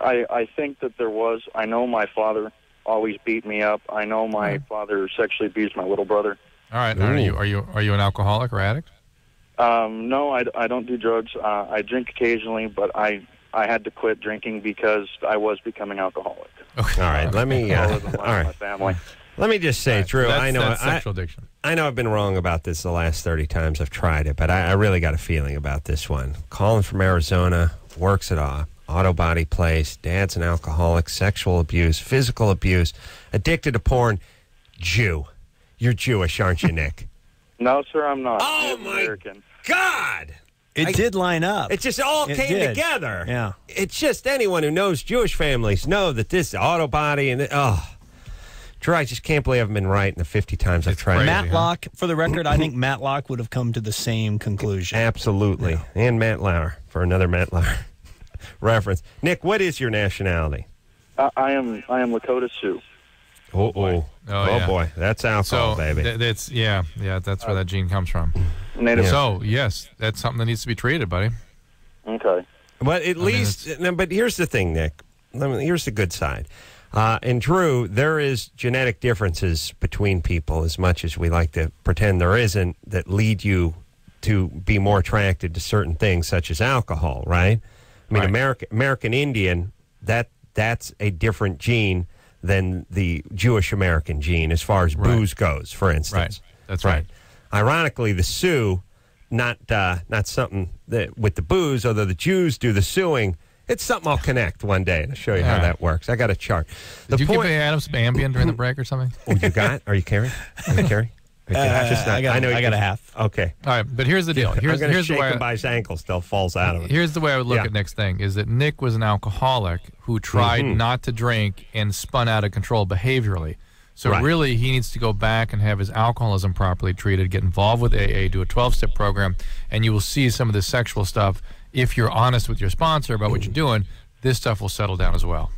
I I think that there was. I know my father always beat me up. I know my father sexually abused my little brother. All right. Are you are you are you an alcoholic or addict? Um, no, I, I don't do drugs. Uh, I drink occasionally, but I I had to quit drinking because I was becoming alcoholic. Okay. all right. Let me. Uh, Alcoholism all runs my family. Let me just say, Drew. That's, I know. that's I, sexual addiction. I know I've been wrong about this the last 30 times I've tried it, but I, I really got a feeling about this one. Calling from Arizona, works at a auto body place, dad's an alcoholic, sexual abuse, physical abuse, addicted to porn, Jew. You're Jewish, aren't you, Nick? No, sir, I'm not. Oh, I'm my- American. God! it I- did line up. It just all It came did. together. Yeah. It's just anyone who knows Jewish families know that this auto body and, oh. Drew, I just can't believe I've been right in the 50 times I've tried. crazy. it. Matlock, for the record, I think Matlock would have come to the same conclusion. Absolutely. And Matt Lauer for another Matt Lauer reference. Nick, what is your nationality? I, I am I am Lakota Sioux. Oh, oh, Oh, yeah. boy. That's alcohol, So baby. th- that's yeah yeah that's where that gene comes from. Native. So yes, that's something that needs to be treated, buddy. Okay. but at mean, least, no, but here's the thing, Nick. Let me- Here's the good side. Uh, and Drew, there is genetic differences between people as much as we like to pretend there isn't that lead you to be more attracted to certain things such as alcohol, right? I mean, Right. American American Indian that that's a different gene than the Jewish American gene as far as Right. booze goes, for instance. Right. That's right. Ironically, the Sioux, not uh, not something that with the booze, although the Jews do the suing. It's something I'll connect one day to show you how All right. that works. I got a chart. The Did you point, give Adam some Ambien during the break or something? Oh, you got? Are you carrying? Are you carrying? Are you Uh, Just I got- know I got a half. Okay. All right, but here's the deal. I'm Here's going to here's the way. him by his ankle. Still falls out of it. Here's the way I would look Yeah. at next thing is that Nick was an alcoholic who tried Mm-hmm. not to drink and spun out of control behaviorally. So Right. really, he needs to go back and have his alcoholism properly treated, get involved with AA, do a 12-step program, and you will see some of the sexual stuff. If you're honest with your sponsor about what you're doing, this stuff will settle down as well.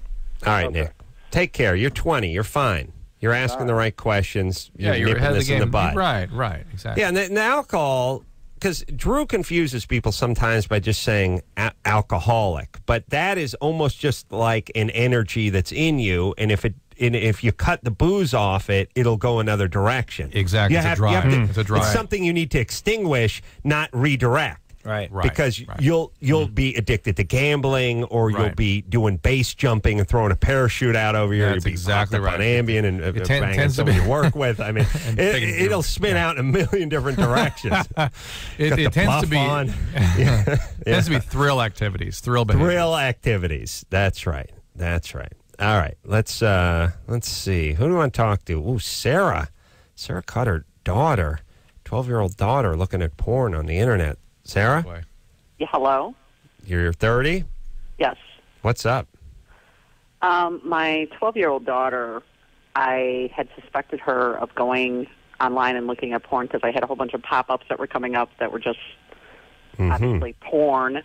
All right, Nick. Take care. You're 20. You're fine. You're asking the right questions. Yeah, You're you're nipping ahead of the the game. bud. Right, right, exactly. Yeah, and the, and the alcohol, because Drew confuses people sometimes by just saying a- alcoholic, but that is almost just like an energy that's in you, and if it and if you cut the booze off it, it'll go another direction. Exactly. You It's a have, you have drive. to- hmm. It's a drive. It's something you need to extinguish, not redirect. Right. Right, because right. you'll you'll be addicted to gambling, or you'll be doing base jumping and throwing a parachute out over you. That's You'll be exactly right. on Ambien and uh, ten- banging someone you work with. I mean, it, it'll spin out in a million different directions. It, it tends to be on. it tends to be thrill activities, thrill behavior. Thrill activities. That's right. That's right. All right. Let's uh let's see. Who do we want to talk to? Ooh, Sarah. Sarah caught her daughter, twelve year old daughter, looking at porn on the internet. Sarah, Yeah, hello. you're thirty. Yes. What's up? Um, my 12 year old daughter, I had suspected her of going online and looking at porn because I had a whole bunch of pop ups that were coming up that were just Mm-hmm. obviously porn.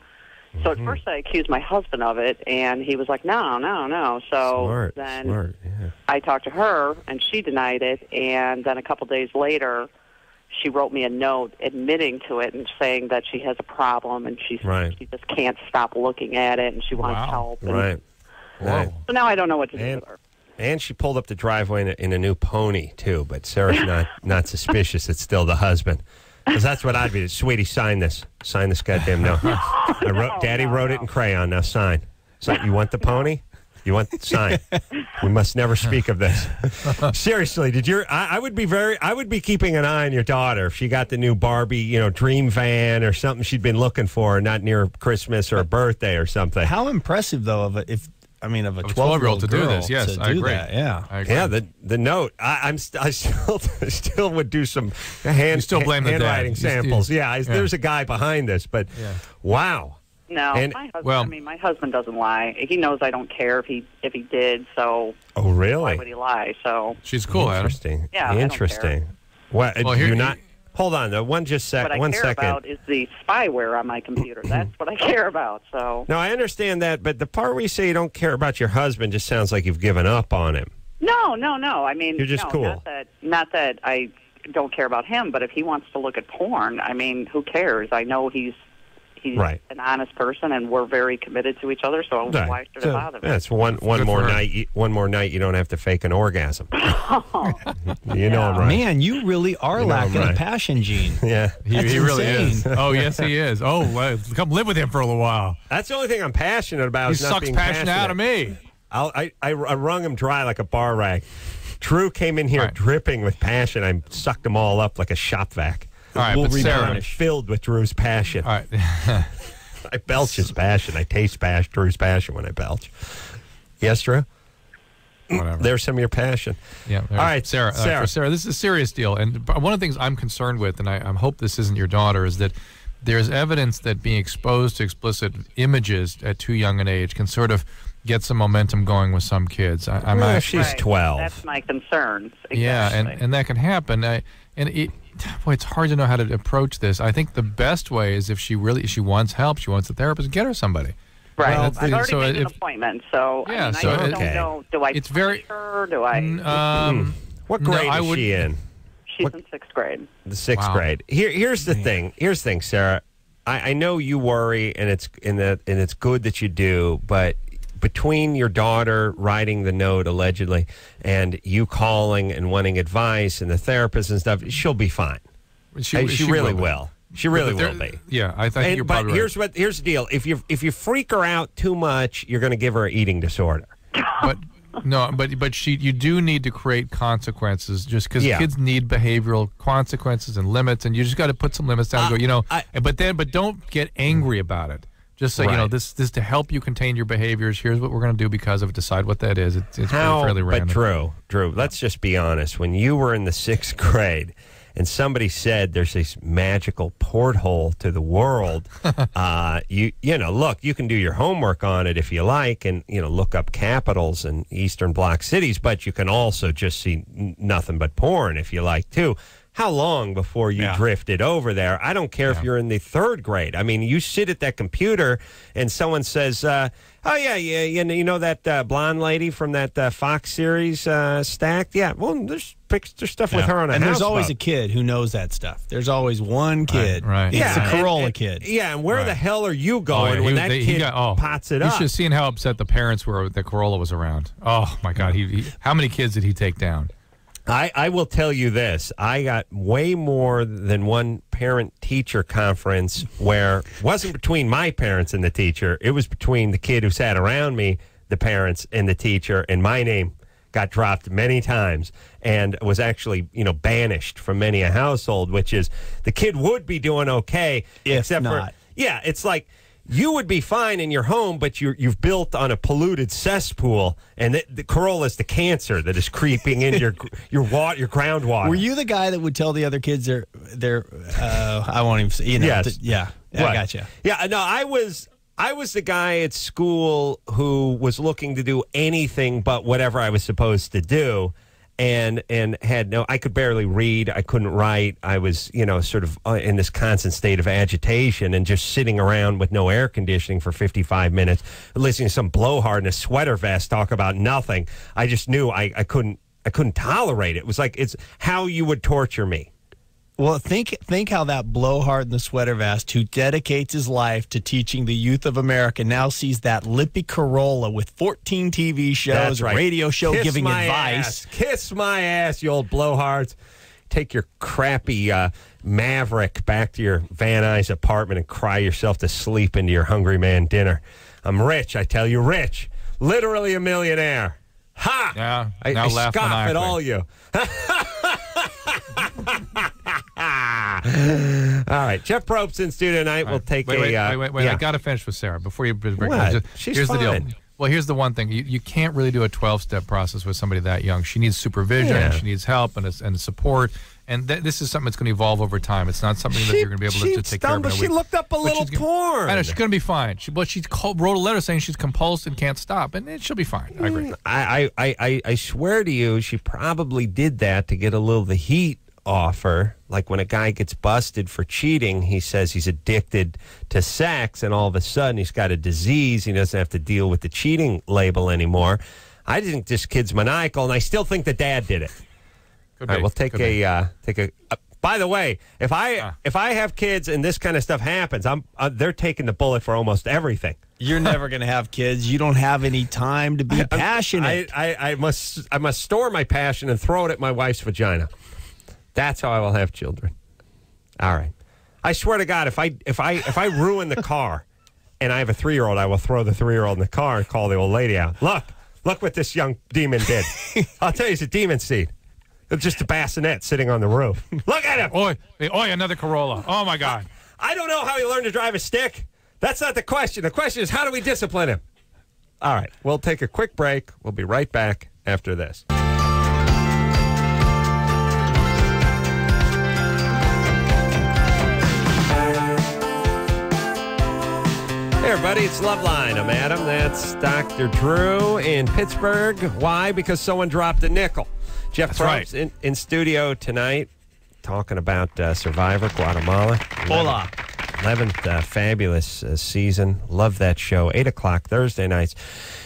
So at first I accused my husband of it, and he was like, no, no, no. So Smart. then smart. Yeah. I talked to her, and she denied it. And then a couple days later, she wrote me a note admitting to it and saying that she has a problem and she's, Right. she just can't stop looking at it and she wants Wow. help. And Right. Right. So now I don't know what to do And- with her. And she pulled up the driveway in a, in a new pony too. But Sarah's not not suspicious. It's still the husband. Because that's what I'd be. Sweetie, sign this. Sign this goddamn note. I wrote. Oh, Daddy no, wrote it in crayon. Now sign. So you want the pony? You want sign? We must never speak of this. Seriously, did your? I, I would be very. I would be keeping an eye on your daughter if she got the new Barbie, you know, dream van or something she'd been looking for, not near Christmas or a birthday or something. How impressive though of a if I mean of a 12 year 12-year-old old to do this, yes, to I do agree. that, yeah. I agree. Yeah, the the note. I, I'm st- I still still would do some hand You still blame the dad. handwriting You st- samples. yeah, I, yeah. there's a guy behind this, but Yeah. wow. No, And- my husband. well- I mean, my husband doesn't lie. He knows I don't care if he if he did. So Oh, really? why really? would he lie? So, She's cool, Interesting. Yeah, Interesting. What? Well, do here- you not? Hold on, though. One just sec. what I one care second. about is the spyware on my computer. That's what I care about. So, No, I understand that, but the part where you say you don't care about your husband just sounds like you've given up on him. no, no, no. I mean, You're just no, cool. Not that, not that I don't care about him, but if he wants to look at porn, I mean, who cares? I know he's he's Right. an honest person, and we're very committed to each other. So Right. why should So, it bother me? That's one one Good more for night. you- One more night. You don't have to fake an orgasm. you know I'm right. Man, you really are You lacking right. a passion gene. Yeah. He, he really is. Oh, yes, he is. Oh, well, come live with him for a little while. That's the only thing I'm passionate about. He is not sucks being passion out of me. I'll, I, I, I wrung him dry like a bar rag. Drew came in here Right. dripping with passion. I sucked them all up like a shop vac. All right, We'll but Sarah- I'm filled with Drew's passion. All right. I belch his passion. I taste passion, Drew's passion when I belch. Yes, Drew? Whatever. There's some of your passion. Yeah. All right, Sarah. uh, Sarah. for Sarah, this is a serious deal, and one of the things I'm concerned with, and I, I hope this isn't your daughter, is that there's evidence that being exposed to explicit images at too young an age can sort of get some momentum going with some kids. I, I'm Well, actually, she's 12. That's my concern. yeah, and and that can happen. I, and it, boy, it's hard to know how to approach this. I think the best way is if she really, if she wants help, she wants a therapist, get her somebody. Right. Well, I've already so made an appointment, so Yeah, I mean, so I just okay. don't know. Do I? It's very- punish her? Do I? N- Um, What No, grade I is would- she in? She's what- in sixth grade. The sixth Wow. grade. Here, here's the thing. Here's the thing, Sarah. I, I know you worry, and it's in that, and it's good that you do. But between your daughter writing the note allegedly and you calling and wanting advice and the therapist and stuff, she'll be fine. She, she, really be. will. She really But will be. Yeah, I think And- you're but probably here's right. what here's the deal: if you if you freak her out too much, you're going to give her an eating disorder. but no, but but she you do need to create consequences just because Yeah. kids need behavioral consequences and limits, and you just got to put some limits down. and uh, go, you know, I- but then but don't get angry about it. Just say, you know, this this to help you contain your behaviors. Here's what we're going to do because of it. Decide what that is. It's, it's How, fairly random. but Drew, Drew, let's just be honest. When you were in the sixth grade, and somebody said there's this magical porthole to the world, uh, you you know, look, you can do your homework on it if you like, and you know, look up capitals and Eastern Bloc cities, but you can also just see nothing but porn if you like too. How long before you Yeah. drifted over there? I don't care if you're in the third grade. I mean, you sit at that computer and someone says, uh, "Oh yeah, yeah, you know, you know that uh, blonde lady from that uh, Fox series, uh, Stacked? Yeah, well, there's pics, there's stuff with her on a and there's always a kid who knows that stuff. There's always one kid. right. It's Yeah, the and- Carolla and- kid. Yeah, and where the hell are you Oh, going yeah, when he- that they- kid got, oh, pots it you up? You should have seen how upset the parents were that Carolla was around. Oh my God, he, he how many kids did he take down? I, I will tell you this. I got way more than one parent teacher conference where it wasn't between my parents and the teacher. It was between the kid who sat around me, the parents, and the teacher, and my name got dropped many times and was actually, you know, banished from many a household, which is the kid would be doing okay. If except not. for Yeah, it's like you would be fine in your home, but you're, you've built on a polluted cesspool, and the, the Carolla's the cancer that is creeping in your your water, your groundwater. Were you the guy that would tell the other kids they're they're uh, I won't even say you know Yes. th- yeah, yeah I What? gotcha. Yeah, no, I was I was the guy at school who was looking to do anything but whatever I was supposed to do. And and had no, I could barely read. I couldn't write. I was, you know, sort of uh, in this constant state of agitation and just sitting around with no air conditioning for 55 minutes, listening to some blowhard in a sweater vest talk about nothing. I just knew I, I couldn't I couldn't tolerate it. It was like it's how you would torture me. Well, think think how that blowhard in the sweater vest who dedicates his life to teaching the youth of America now sees that lippy Carolla with 14 TV shows, right. radio show Kiss giving advice. ass. Kiss my ass, you old blowhards. Take your crappy uh, Maverick back to your Van Nuys apartment and cry yourself to sleep into your hungry man dinner. I'm rich, I tell you, rich. Literally a millionaire. Ha! Yeah, I, now I laugh scoff at all you. all right, Jeff Probst in studio tonight. We'll take wait, a. wait, uh, wait, wait, wait. yeah. I got to finish with Sarah before you break. What? Just- She's here's the deal. fine. Well, here's the one thing: you, you can't really do a 12 step process with somebody that young. She needs supervision, Yeah. she needs help and and support. And th- this is something that's going to evolve over time. It's not something that She- you're going to be able to, to take care of. stumbled. She looked up a But little she's gonna- porn. I know she's going to be fine. She, but she called, wrote a letter saying she's compulsed and can't stop, and it, she'll be fine. I agree. I, I, I, I swear to you, she probably did that to get a little of the heat off her. Like when a guy gets busted for cheating, he says he's addicted to sex, and all of a sudden he's got a disease. He doesn't have to deal with the cheating label anymore. I think this kid's maniacal, and I still think the dad did it. Could All right, be. we'll take Could a uh, take a. Uh, by the way, if I Ah. if I have kids and this kind of stuff happens, I'm uh, they're taking the bullet for almost everything. You're never going to have kids. You don't have any time to be passionate. I, I, I must I must store my passion and throw it at my wife's vagina. That's how I will have children. All right. I swear to God, if I if I if I ruin the car and I have a three year old, I will throw the three year old in the car and call the old lady out. Look, look what this young demon did. I'll tell you, it's a demon seed. It's just a bassinet sitting on the roof. Look at him. Oi, oi, another Carolla. Oh my God. I don't know how he learned to drive a stick. That's not the question. The question is how do we discipline him? All right, we'll take a quick break. We'll be right back after this. Everybody, it's Loveline. I'm Adam. That's Dr. Drew in Pittsburgh. Why? Because someone dropped a nickel. Jeff That's right. in, in studio tonight talking about uh, Survivor Guatemala. Hola. 11th uh, fabulous uh, season. Love that show. 8 o'clock Thursday nights.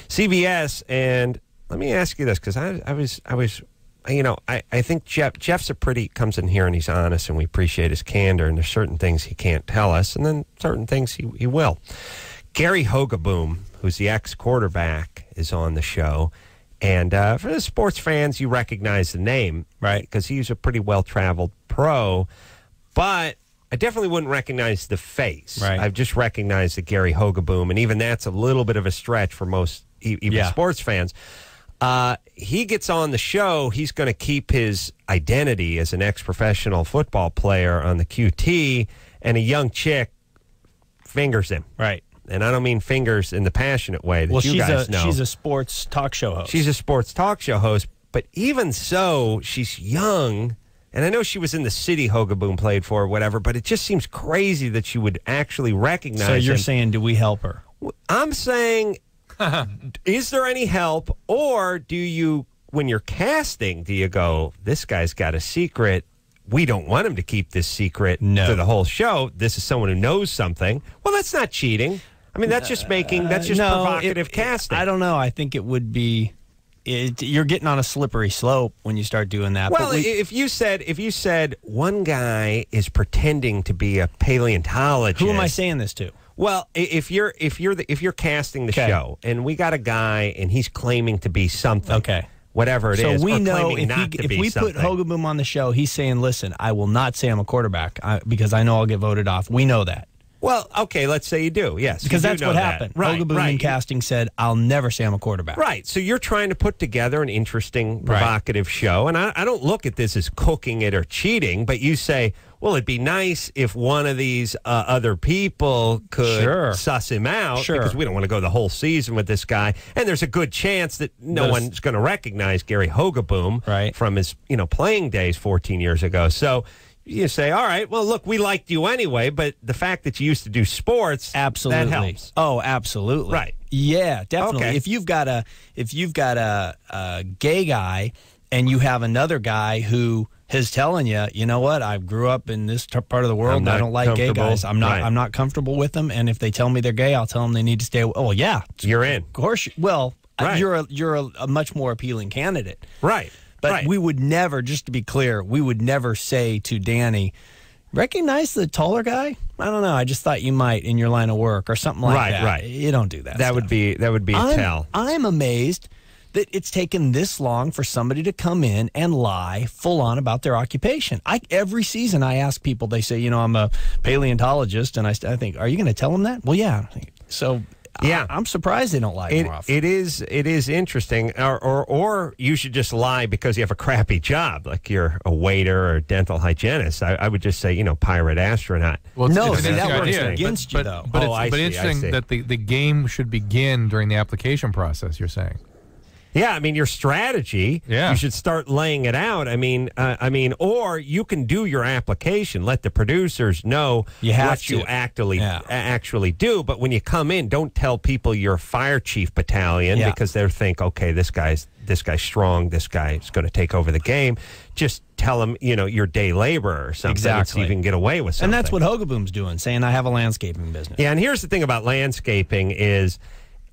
CBS. And let me ask you this because I, I was, I was, you know, I, I think Jeff, Jeff's a pretty, comes in here and he's honest and we appreciate his candor. And there's certain things he can't tell us and then certain things he, he will. Gary Hogeboom, who's the ex quarterback, is on the show. And uh, for the sports fans, you recognize the name, right? Because he's a pretty well traveled pro. But I definitely wouldn't recognize the face. Right. I've just recognized the Gary Hogeboom, and even that's a little bit of a stretch for most even Yeah. sports fans. Uh, he gets on the show. He's going to keep his identity as an ex-professional football player on the QT, and a young chick fingers him. Right. And I don't mean fingers in the passionate way that Well, you she's guys a know. she's a sports talk show host. She's a sports talk show host, but even so, she's young. And I know she was in the city Hogeboom played for or whatever, but it just seems crazy that she would actually recognize so you're him. saying, do we help her? I'm saying, is there any help, or do you, when you're casting, do you go, this guy's got a secret? We don't want him to keep this secret No. to the whole show. This is someone who knows something. Well, that's not cheating. I mean, that's just making that's just Uh, no, provocative it- casting. I don't know. I think it would be. It, you're getting on a slippery slope when you start doing that. Well, we, if you said if you said one guy is pretending to be a paleontologist, who am I saying this to? Well, if you're if you're the, if you're casting the Okay. show and we got a guy and he's claiming to be something, Okay. whatever it is, so we or know if, he, if we something. put Hogeboom on the show, he's saying, "Listen, I will not say I'm a quarterback I, because I know I'll get voted off." We know that well, okay, let's say you do, yes, because that's what that. happened. Right, Hogeboom right. in casting said, "I'll never say I'm a quarterback." Right. So you're trying to put together an interesting, Right. provocative show. And I, I don't look at this as cooking it or cheating, but you say, well, it'd be nice if one of these uh, other people could Sure. suss him out Sure. because we don't want to go the whole season with this guy. And there's a good chance that no Those- one's going to recognize Gary Hogeboom Right. from his, you know, playing days 14 years ago. So you say, all right, well, look, we liked you anyway, but the fact that you used to do sports, Absolutely. that helps. Oh, absolutely. Right. Yeah, definitely. Okay. If you've got a if you've got a, a gay guy and you have another guy who is telling you, you know what, I grew up in this t- part of the world and I don't like gay guys. I'm not Right. I'm not comfortable with them and if they tell me they're gay, I'll tell them they need to stay away. Oh, yeah. You're in. Of course. You, well, Right. you're a you're a, a much more appealing candidate. Right. But right. we would never, just to be clear, we would never say to Danni, recognize the taller guy. I don't know. I just thought you might in your line of work or something like Right, that. right. Right. You don't do that. that would be that would be a I'm, tell. I'm amazed that it's taken this long for somebody to come in and lie full on about their occupation. I every season I ask people. They say, you know, I'm a paleontologist, and I, I think, are you going to tell them that? Well, yeah. So Yeah. I, am surprised they don't lie It, more often. it is it is interesting, or, or or you should just lie because you have a crappy job, like you're a waiter or a dental hygienist. I, I would just say, you know, pirate astronaut. Well, it's- No, it's see, an that works idea. against but, you, but, though. But, Oh, it's, I but see, I interesting see. that the, the game should begin during the application process. You're saying. Yeah, I mean your strategy. Yeah. you should start laying it out. I mean, uh, I mean, or you can do your application. Let the producers know You have what you to. actually Yeah. actually do. But when you come in, don't tell people you're a fire chief battalion Yeah. because they'll think, okay, this guy's this guy's strong. This guy's going to take over the game. Just tell them, you know, you're day laborer or something. Exactly. So you can get away with something. and that's what Hogeboom's doing, saying I have a landscaping business. Yeah, and here's the thing about landscaping is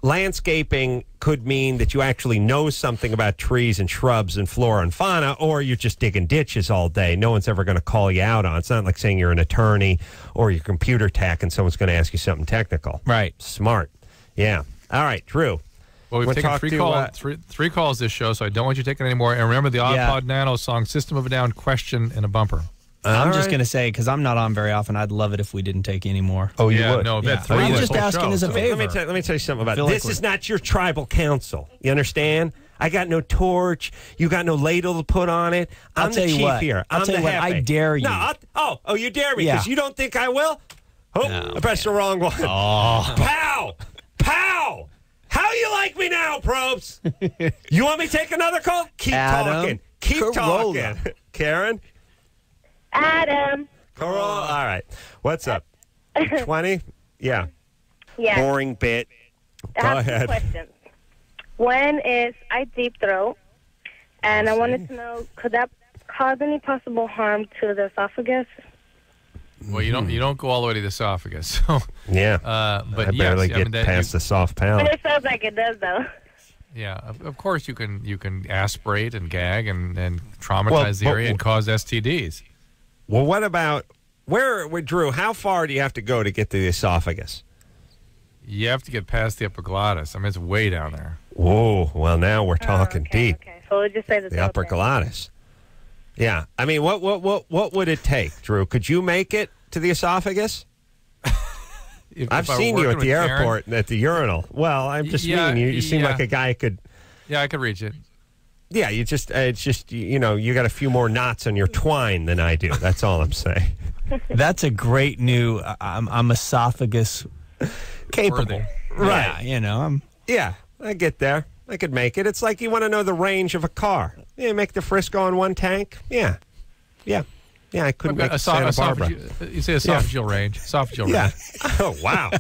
landscaping could mean that you actually know something about trees and shrubs and flora and fauna, or you're just digging ditches all day. No one's ever going to call you out on. it. It's not like saying you're an attorney or you're computer tech and someone's going to ask you something technical. Right. Smart. Yeah. All right, Drew. Well, we've We'll taken three, call, uh, three, three calls this show, so I don't want you taking any more. And remember the Yeah. iPod Nano song "System of a Down" question and a bumper. I'm All just going to say because I'm not on very often. I'd love it if we didn't take any more. Oh, you yeah, would? no, I've Yeah. three I'm just asking show, as a so- Let me, let me favor. tell, let me tell you something about feel this. like is not your tribal council. You understand? I got no torch. You got no ladle to put on it. I'm I'll the tell you chief what. here. I'll I'm tell the you what. I dare you. No, I'll, oh, oh, you dare me Yeah. because you don't think I will. Oh, No, I pressed the wrong one. Oh. Pow, pow. How you like me now, Probst? you want me to take another call? Keep Adam talking. Keep Carolla. talking. Karen. Adam. Carolla. All right. What's up? Twenty. Yeah. Yeah. Boring bit. I Go have ahead. two questions. One is I deep throat, and I wanted to know could that cause any possible harm to the esophagus? Well, you don't you don't go all the way to the esophagus. So, Yeah. uh, but I yes, barely I get mean, that past you, the soft But palate. it sounds like it does, though. Yeah, of, of course you can you can aspirate and gag and, and traumatize Well, the but- area and cause STDs. Well, what about where, where, Drew? How far do you have to go to get to the esophagus? You have to get past the epiglottis. I mean, it's way down there. Whoa. Well, now we're oh, talking okay, deep. Okay, so we'll just say the, The upper then. glottis. Yeah. I mean, what what what what would it take, Drew? Could you make it to the esophagus? If, I've if seen you at the with Karen- airport and at the urinal. Well, I'm just Yeah, mean you, you seem like a guy who could. yeah, I could reach it. Yeah, you just uh, it's just you know you got a few more knots on your twine than I do. That's all I'm saying. That's a great new. uh, I'm, I'm esophagus capable. Worthy. Right. Yeah, you know, I'm. Yeah, I get there. I could make it. It's like you want to know the range of a car. Yeah, make the Frisco in one tank. Yeah, yeah, yeah. I couldn't Okay, make esoph- Santa Barbara. esophageal- you say esophageal range. Esophageal Yeah. range. oh wow,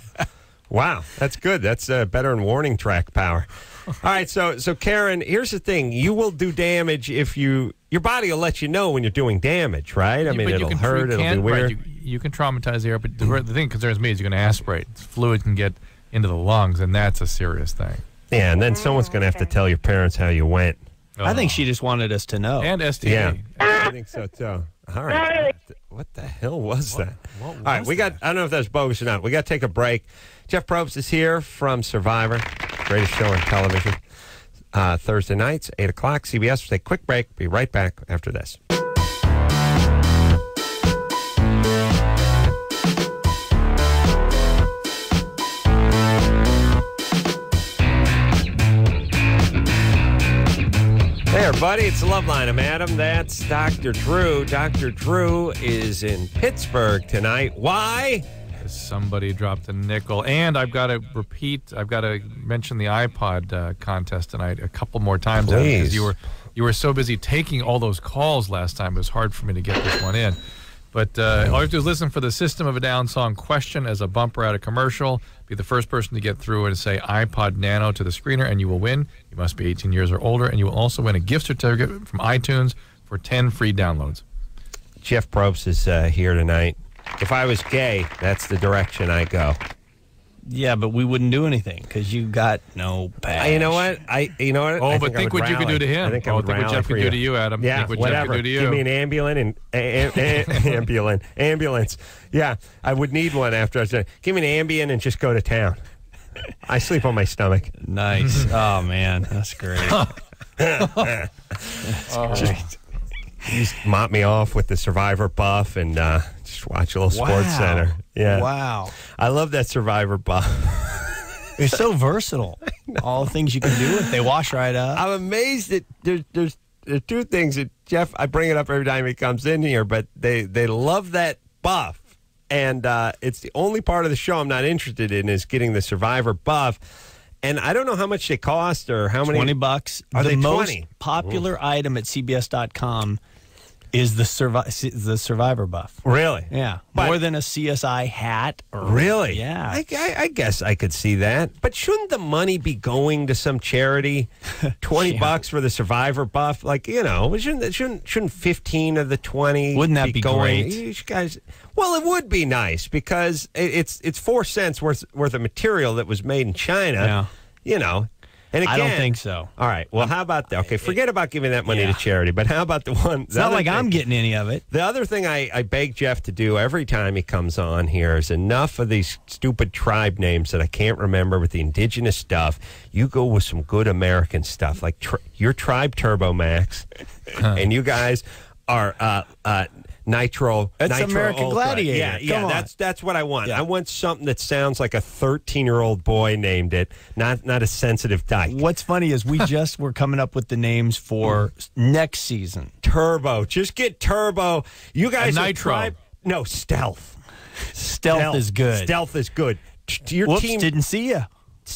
wow. That's good. That's uh, better than warning track power. All right, so so Karen, here's the thing: you will do damage if you your body will let you know when you're doing damage, right? I mean, it'll can, hurt. you It'll can, be right, weird. you, you can traumatize the air, but the, the thing that concerns me is you're going to aspirate. Fluid can get into the lungs, and that's a serious thing. yeah, and then someone's going to have to tell your parents how you went. I think she just wanted us to know. and STD. Yeah, I think so too. All right. What the hell was that? what All right, was we got. I don't know if that's bogus or not. We got to take a break. Jeff Probst is here from Survivor, greatest show on television. Uh, Thursday nights, eight o'clock, CBS. We'll take a quick break. Be right back after this. Everybody, it's the Loveline. I'm Adam. That's Dr. Drew. Dr. Drew is in Pittsburgh tonight. Why? Somebody dropped a nickel, and I've got to repeat. I've got to mention the iPod uh, contest tonight a couple more times Please. because you were you were so busy taking all those calls last time. It was hard for me to get this one in. But uh, all you have to do is listen for the System of a Down song question as a bumper out of commercial. Be the first person to get through and say iPod Nano to the screener, and you will win. You must be 18 years or older, and you will also win a gift certificate from iTunes for 10 free downloads. Jeff Probst is uh, here tonight. If I was gay, that's the direction I go. Yeah, but we wouldn't do anything because you got no pass. Uh, you know what? I you know what? Oh, I but I think would what you could do to him. I think I Oh, would think what Jeff for could do to you, Adam. Yeah, Think what Jeff could whatever. do to you. Give me an ambulance and a, a, a- ambulance. Ambulance. Yeah, I would need one after I said, give me an Ambien and just go to town. I sleep on my stomach. Nice. oh man, that's great. Just, just mop me off with the Survivor buff and uh, just watch a little Sports Center. Yeah. Wow. I love that Survivor buff. You're so versatile. All the things you can do with. They wash right up. I'm amazed that there's there's there's two things that Jeff. I bring it up every time he comes in here, but they they love that buff, and uh, it's the only part of the show I'm not interested in is getting the Survivor buff. And I don't know how much they cost or how many. 20 bucks. Are the they most 20? popular item at CBS.com is the survi- the Survivor buff. Really? Yeah, But- more than a CSI hat. Or, Really? Yeah. I, I, I guess I could see that. But shouldn't the money be going to some charity? Twenty Yeah. bucks for the Survivor buff, like you know, shouldn't shouldn't shouldn't fifteen of the twenty? Wouldn't that be going? great? You guys, well, it would be nice because it, it's it's four cents worth worth of material that was made in China. Yeah. You know, and again, I don't think so. All right. Well, how about that? Okay, forget about giving that money Yeah. to charity. But how about the one? It's not like I'm getting any of it. The other thing I, I beg Jeff to do every time he comes on here is enough of these stupid tribe names that I can't remember with the indigenous stuff. You go with some good American stuff, like tr- your tribe Turbo Max, and you guys are uh, uh, Nitro. That's Nitro American Ultra. Gladiator. Yeah, yeah. On. That's that's what I want. Yeah. I want something that sounds like a thirteen year old boy named it, not not a sensitive dyke. What's funny is we just were coming up with the names for next season. Turbo. Just get Turbo. You guys are Nitro. tribe- No, Stealth. Stealth, is good. Stealth is good. Your Whoops, team didn't see you.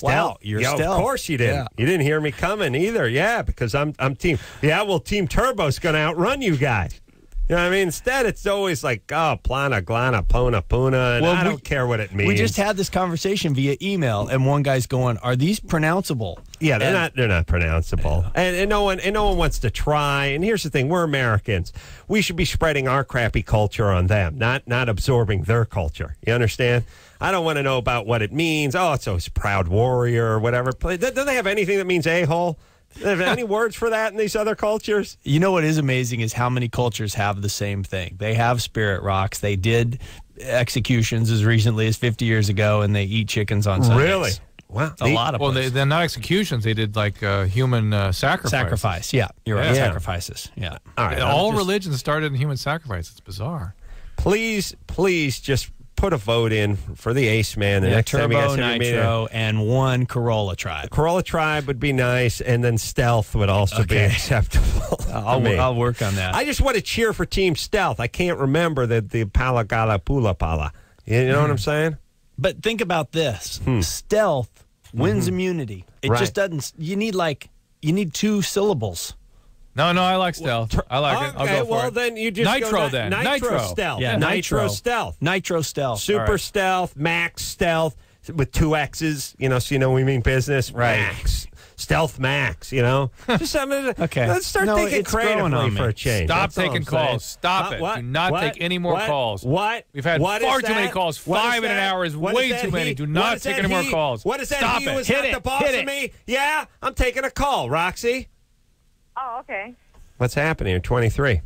Wow, you're yeah, stealth. Of course you didn't. Yeah. You didn't hear me coming either. Yeah, because I'm I'm team. Yeah, well, Team Turbo's going to outrun you guys. You know what I mean? Instead, it's always like, oh, plana, glana, pona, puna, and Well, I we- don't care what it means. We just had this conversation via email, and one guy's going, "Are these pronounceable?" Yeah, they're And- not. They're not pronounceable, and, and no one and no one wants to try. And here's the thing: we're Americans. We should be spreading our crappy culture on them, not not absorbing their culture. You understand? I don't want to know about what it means. Oh, it's always proud warrior or whatever. Do do they have anything that means a hole? Are there any words for that in these other cultures? You know what is amazing is how many cultures have the same thing. They have spirit rocks. They did executions as recently as 50 years ago, and they eat chickens on Sundays. Really? Wow. A lot of Well, they, places. they're not executions. They did like uh, human uh, sacrifice. sacrifice. Yeah, you're right. Yeah. Sacrifices. Yeah. All right. All just- religions started in human sacrifice. It's bizarre. Please, please just put a vote in for the Ace Man. The Yeah, next time you turbo, guys meeting. nitro, and one Carolla tribe. Carolla Tribe would be nice, and then Stealth would also be acceptable. I'll. I'll work on that. I just want to cheer for Team Stealth. I can't remember the the Palagala Pula Pala. You know what I'm saying? But think about this: stealth wins immunity. It Hmm. Mm-hmm. Right. just doesn't. You need like you need two syllables. No, no, I like stealth. I like it. I'll Okay, go for well it. then you just Nitro go ni- then. Nitro, Nitro. Stealth. Yeah, Nitro, Nitro. Stealth. Nitro stealth. Super All right. Stealth, Max Stealth with two X's. You know, so you know we mean business. Right. Max. Stealth Max. You know, just I mean, Okay. Let's start No, thinking creatively on me. for a change. Stop That's taking calls. Stop Uh, it. what? Do not What? take any more What? calls. What? We've had What is far too many calls. What Five in an hour is What way that too many. he- Do not take that any more calls. What is that? Stop he it. was Hit not it. the boss Hit of it. me. Yeah, I'm taking a call, Roxy. Oh, okay. What's happening? You're 23.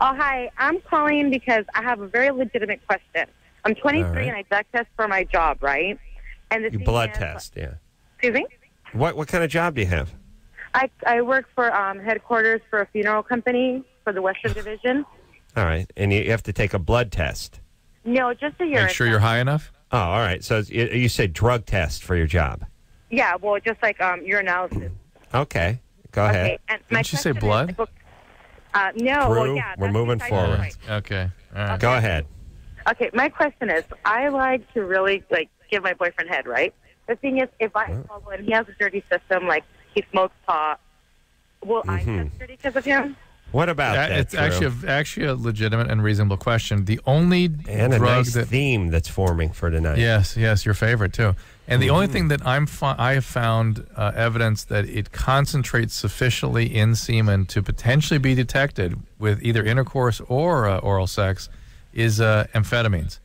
Oh, hi. I'm calling because I have a very legitimate question. I'm 23 All right. and I drug test for my job, right? And the You blood is- test, yeah. Excuse me. What what kind of job do you have? I I work for um, headquarters for a funeral company for the Western Division. All right, and you have to take a blood test. No, just a urine. Make sure you're high enough. Oh, all right. So you, you said drug test for your job. Yeah, well, just like um, urinalysis. Okay, go ahead. Okay, and my Didn't you say question is- blood? uh, no, Drew, well, yeah, we're that's moving besides forward. point. Okay. All right. Go ahead. Okay, my question is, I like to really like give my boyfriend head, right? The thing is, if I follow and he has a dirty system, like he smokes pot, will I test dirty because of him? What about Yeah, that? it's Drew? actually a, actually a legitimate and reasonable question. The only and a drug nice that theme that's forming for tonight. Yes, yes, your favorite too. And the Mm-hmm. only thing that I'm fi- I have found uh, evidence that it concentrates sufficiently in semen to potentially be detected with either intercourse or uh, oral sex is uh, amphetamines.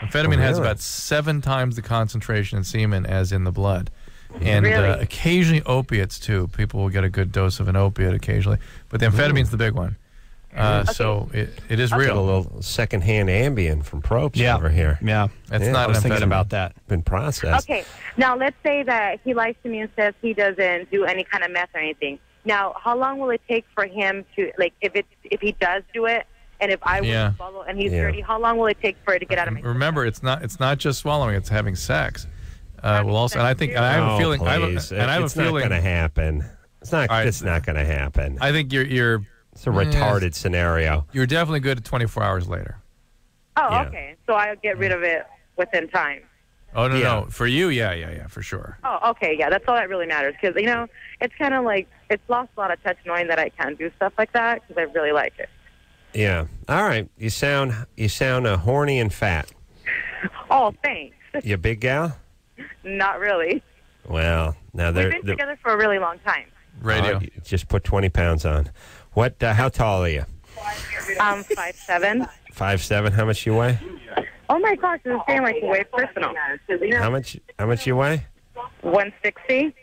Amphetamine has Really? about seven times the concentration in semen as in the blood. And uh, Really? occasionally opiates too. People will get a good dose of an opiate occasionally, but the amphetamine's the big one. Uh, So it, it is real. a real. little secondhand Ambien from Probst Yeah. over here. Yeah. That's Yeah, not I was thinking about that. Been processed. Okay, now let's say that he lies to me and says he doesn't do any kind of meth or anything. Now, how long will it take for him to like if it if he does do it, and if I Yeah. would follow and he's Yeah. dirty, how long will it take for it to get out of my? Remember, it's not it's not just swallowing; it's having sex. Uh, well, also, and I think and I have a Oh, feeling, I have a, please. and I have it's a feeling. not going to happen. It's not. All right. It's not going to happen. I think you're you're It's a retarded scenario. you're definitely good at 24 hours later. Oh, Yeah. okay. So I'll get rid of it within time. Oh no, Yeah. no, for you, yeah, yeah, yeah, for sure. Oh, okay. Yeah, that's all that really matters because you know it's kind of like it's lost a lot of touch knowing that I can do stuff like that because I really like it. Yeah. All right. You sound. You sound uh, horny and fat. Oh, thanks. You a big gal? Not really. Well, now We've been they're together for a really long time. Radio. Oh, just put twenty pounds on. What? Uh, how tall are you? Um, five seven. Five seven. How much you weigh? Oh my gosh, this is getting like way personal. How much? How much you weigh? One sixty.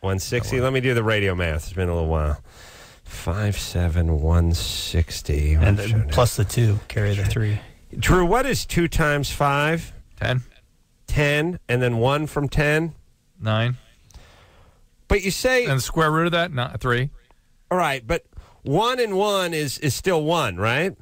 One sixty. Let me do the radio math. It's been a little while. Five seven one sixty. And then plus the two, carry the three. Drew, what is two times five? Ten, Ten, and then one from ten. nine, But you say and the square root of that, not three. all right, but one and one is is still one, right?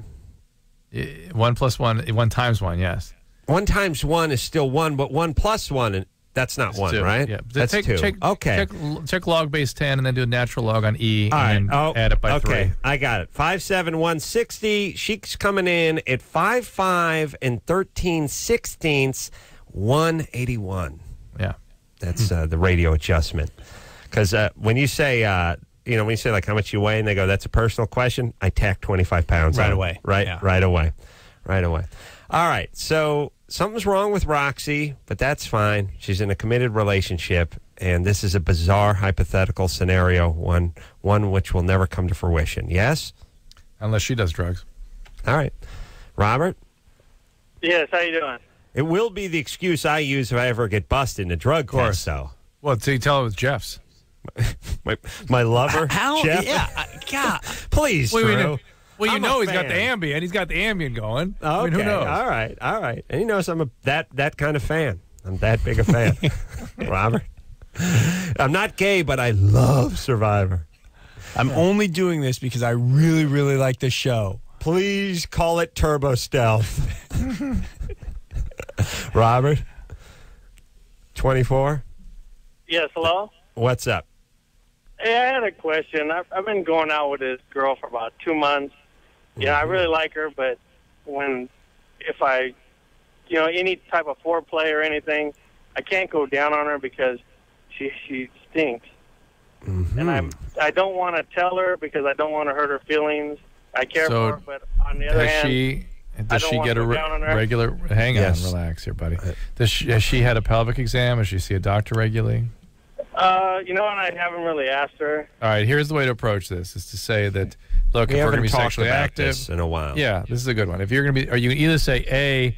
One plus one, one times one, yes. One times one is still one, but one plus one, that's not one, Two, right? Yeah. That's take, two. Check, okay. Check, check log base 10 and then do a natural log on E All right. and then Oh, add it by okay. three. I got it. Five seven one sixty. She's coming in at five five and thirteen sixteenths, one eighty one. Yeah. That's uh, the radio adjustment. Because uh, when you say, uh, you know, when you say like how much you weigh, and they go, "That's a personal question," I tack twenty five pounds Right on. away. Right, Yeah. right away, right away. All right. So something's wrong with Roxy, but that's fine. She's in a committed relationship, and this is a bizarre hypothetical scenario, one one which will never come to fruition. Yes. Unless she does drugs. All right, Robert. Yes, how you doing? It will be the excuse I use if I ever get busted in a drug course. test. So Well, so you tell it was Jeff's. My my lover, uh, How? Jeff. Yeah. Uh, I- God. Please, Well, we Drew. know, well, you I'm a know he's got the fan. Ambien. He's got the ambient going. Okay. I mean, who knows? All right. All right. And he knows I'm a that that kind of fan. I'm that big a fan. Robert. I'm not gay, but I love Survivor. I'm only doing this because I really, really like the show. Please call it Turbo Stealth. Robert. 24. Yes, hello? What's up? Hey, I had a question. I've, I've been going out with this girl for about two months. Yeah, I mm-hmm. really like her, but when, if I, you know, any type of foreplay or anything, I can't go down on her because she she stinks. Mm-hmm. And I'm I don't want to tell her because I don't want to hurt her feelings. I care So, for her, but on the other Does hand, she? Does she get a re- down on her. regular? Hang Yes. on, relax here, buddy. Uh, does she, has she had a pelvic exam? Does she see a doctor regularly? Uh, you know, and I haven't really asked her. All right, here's the way to approach this: is to say that, look, We if we're going to be sexually about active, this in a while. yeah, this is a good one. If you're going to be, or you can either say, a,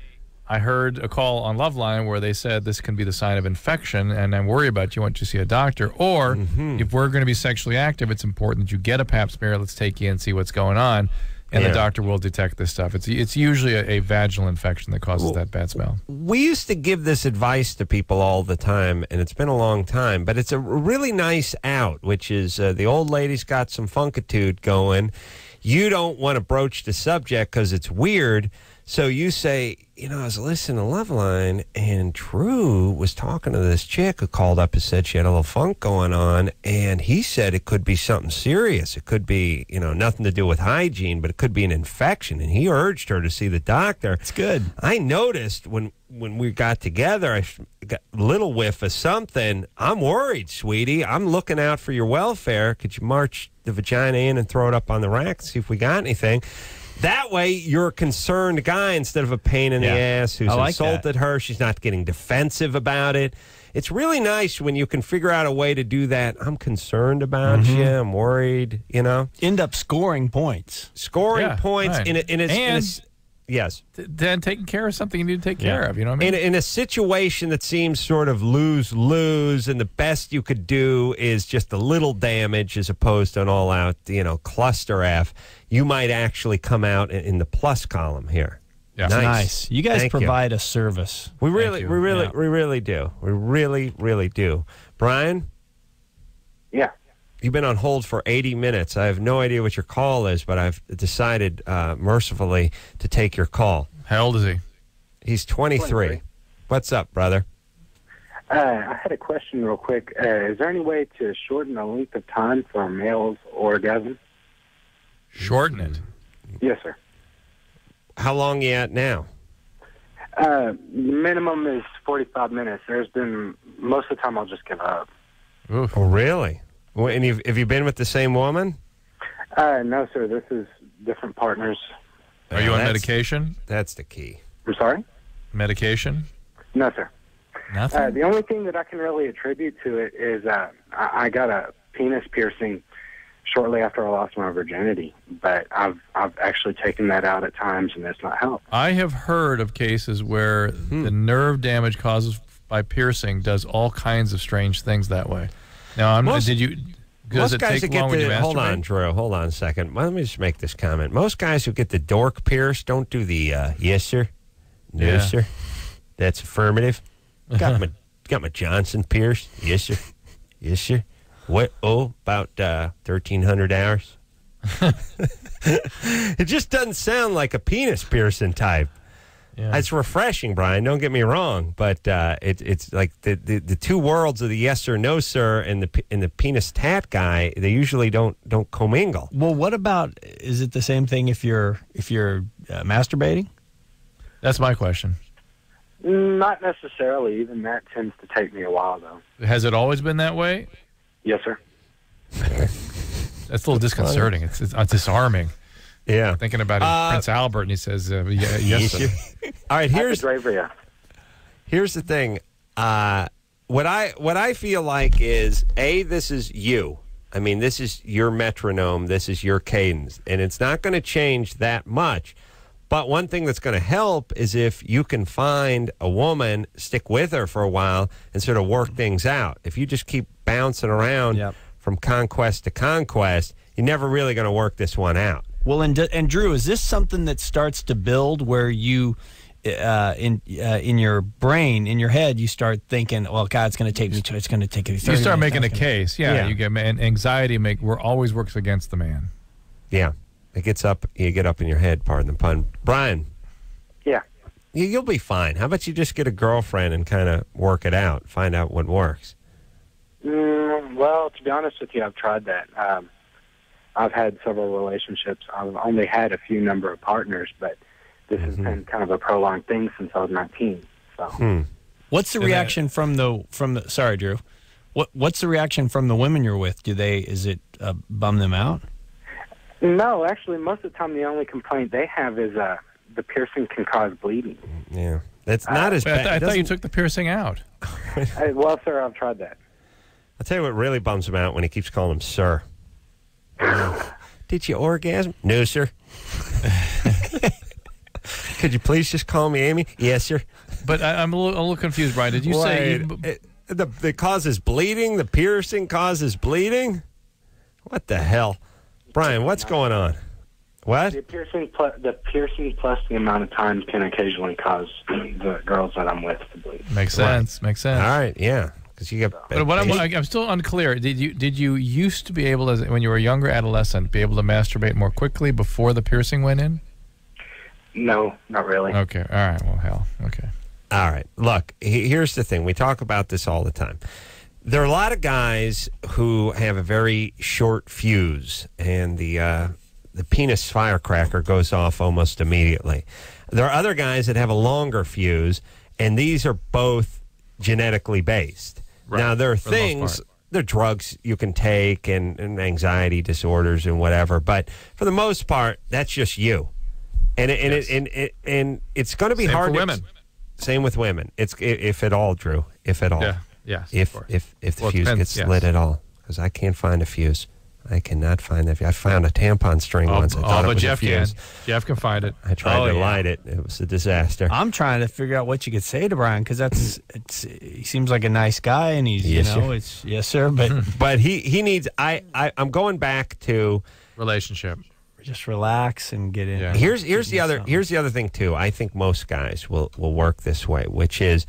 I heard a call on Loveline where they said this can be the sign of infection, and I'm worried about you. Want you to see a doctor, or Mm-hmm. if we're going to be sexually active, it's important that you get a Pap smear. Let's take you and see what's going on. And Yeah. the doctor will detect this stuff. It's it's usually a, a vaginal infection that causes that bad smell. we used to give this advice to people all the time, and it's been a long time, but it's a really nice out, which is uh, the old lady's got some funkitude going. You don't want to broach the subject because it's weird. So you say, you know, I was listening to Loveline, and Drew was talking to this chick who called up and said she had a little funk going on, and he said it could be something serious. It could be, you know, nothing to do with hygiene, but it could be an infection. And he urged her to see the doctor. It's good. I noticed when when we got together, I got a little whiff of something. I'm worried, sweetie. I'm looking out for your welfare. Could you march the vagina in and throw it up on the rack, see if we got anything? That way, you're a concerned guy instead of a pain in Yeah. the ass who's I like that. insulted her. She's not getting defensive about it. It's really nice when you can figure out a way to do that. I'm concerned about Mm-hmm. you. I'm worried. You know, End up scoring points. scoring Yeah, points right. in a, in a, in a And- s- yes. Then taking care of something you need to take care Yeah. of. You know what I mean? in, in a situation that seems sort of lose lose, and the best you could do is just a little damage as opposed to an all out, you know, cluster F, you might actually come out in, in the plus column here. Yeah. nice. Nice. You guys Thank provide a service. We really, we really, Yeah. we really do. We really, really do. Brian, Yeah. You've been on hold for 80 minutes. I have no idea what your call is, but I've decided uh, mercifully to take your call. How old is he? He's 23. 23. What's up, brother? Uh, I had a question real quick. Uh, is there any way to shorten the length of time for a male's orgasm? Shorten it. Yes, sir. How long are you at now? Uh, minimum is 45 minutes. There's been, most of the time I'll just give up. Oof. Oh, really? Well, And you've, have you been with the same woman? Uh, no, sir. This is different partners. Are you on that's- medication? That's the key. I'm sorry? Medication? No, sir. Nothing. Uh, the only thing that I can really attribute to it is uh, I, I got a penis piercing shortly after I lost my virginity, but I've I've actually taken that out at times, and that's not helped. I have heard of cases where Hmm. the nerve damage caused by piercing does all kinds of strange things that way. Now, I'm, Most- did you? Most guys long get the hold on, Drew. Hold on a second. Let me just make this comment. Most guys who get the dork pierced don't do the uh, yes sir, no Yeah. sir. That's affirmative. Got my got my Johnson pierced. Yes sir, yes sir. What? Oh, about uh, thirteen hundred hours. it just doesn't sound like a penis piercing type. Yeah. It's refreshing, Brian. Don't get me wrong, but uh, it, it's like the, the, the two worlds of the yes or no sir and the and the penis tat guy. They usually don't don't commingle. Well, what about is it the same thing if you're if you're uh, masturbating? That's my question. Not necessarily. Even that tends to take me a while, though. Has it always been that way? Yes, sir. That's a little disconcerting. It's, it's, uh, disarming. Yeah. Thinking about Uh, Prince Albert, and he says, uh, yeah, "Yes, sir." All right. Here's Hypodrapia. here's the thing. Uh, what I what I feel like is a this is you. I mean, this is your metronome. This is your cadence, and it's not going to change that much. But one thing that's going to help is if you can find a woman, stick with her for a while, and sort of work things out. If you just keep bouncing around Yep. from conquest to conquest, you're never really going to work this one out. Well, and and Drew, is this something that starts to build where you, uh, in uh, in your brain, in your head, you start thinking, "Well, God, it's going to take me. To, it's going to take me." You 30 start minutes, making a gonna- case. Yeah, Yeah. you get and anxiety make we're always works against the man. Yeah, it gets up. You get up in your head. Pardon the pun, Brian. Yeah. You, you'll be fine. How about you just get a girlfriend and kind of work it out, find out what works. Mm, well, to be honest with you, I've tried that. Um, I've had several relationships. I've only had a few number of partners, but this has been kind of a prolonged thing since I was 19. So. What's the that- reaction from the from the? Sorry, Drew. What what's the reaction from the women you're with? Do they is it uh, bum them out? No, actually, most of the time the only complaint they have is uh, the piercing can cause bleeding. Yeah, that's not as Wait, I, bad. th- I thought you took the piercing out. I, well, sir, I've tried that. I'll tell you what really bums him out when he keeps calling him sir. Did you orgasm? No, sir. Could you please just call me Amy? Yes, sir. But I, I'm a little, a little confused, Brian. Did you say you, it, the the causes bleeding? The piercing causes bleeding? What the hell, Brian? What's going on? What? The piercing, plus, the piercing plus the amount of time can occasionally cause the girls that I'm with to bleed. makes sense? Makes sense. All right, yeah, because you get. But what I'm, I'm still unclear. Did you did you used to be able to, when you were a younger adolescent, be able to masturbate more quickly before the piercing went in? No, not really. Okay. All right. Well, hell. Okay. All right. Look, here's the thing. We talk about this all the time. There are a lot of guys who have a very short fuse, and the uh, the penis firecracker goes off almost immediately. There are other guys that have a longer fuse, and these are both genetically based. Right, Now there are for things. part. There are drugs you can take and, and anxiety disorders and whatever, but for the most part, that's just you. And it, and, Yes. it, and it, and it's going to be Same hard for to- women. same with women. It's if at all, Drew. If at all. Yeah. Yes. If if if the Well, fuse depends, gets yes. lit at all, because I can't find a fuse. I cannot find that. I found a tampon string Oh, once. I oh, thought it but was Jeff a can. fuse. Jeff can find it. I tried Oh, to yeah. light it. It was a disaster. I'm trying to figure out what you could say to Brian because that's it's he seems like a nice guy and he's Yes, you know sir. it's yes sir but but he he needs. I, I I'm going back to Relationship. just relax and get in. Yeah. here's here's the other something. here's the other thing too. I think most guys will will work this way, which is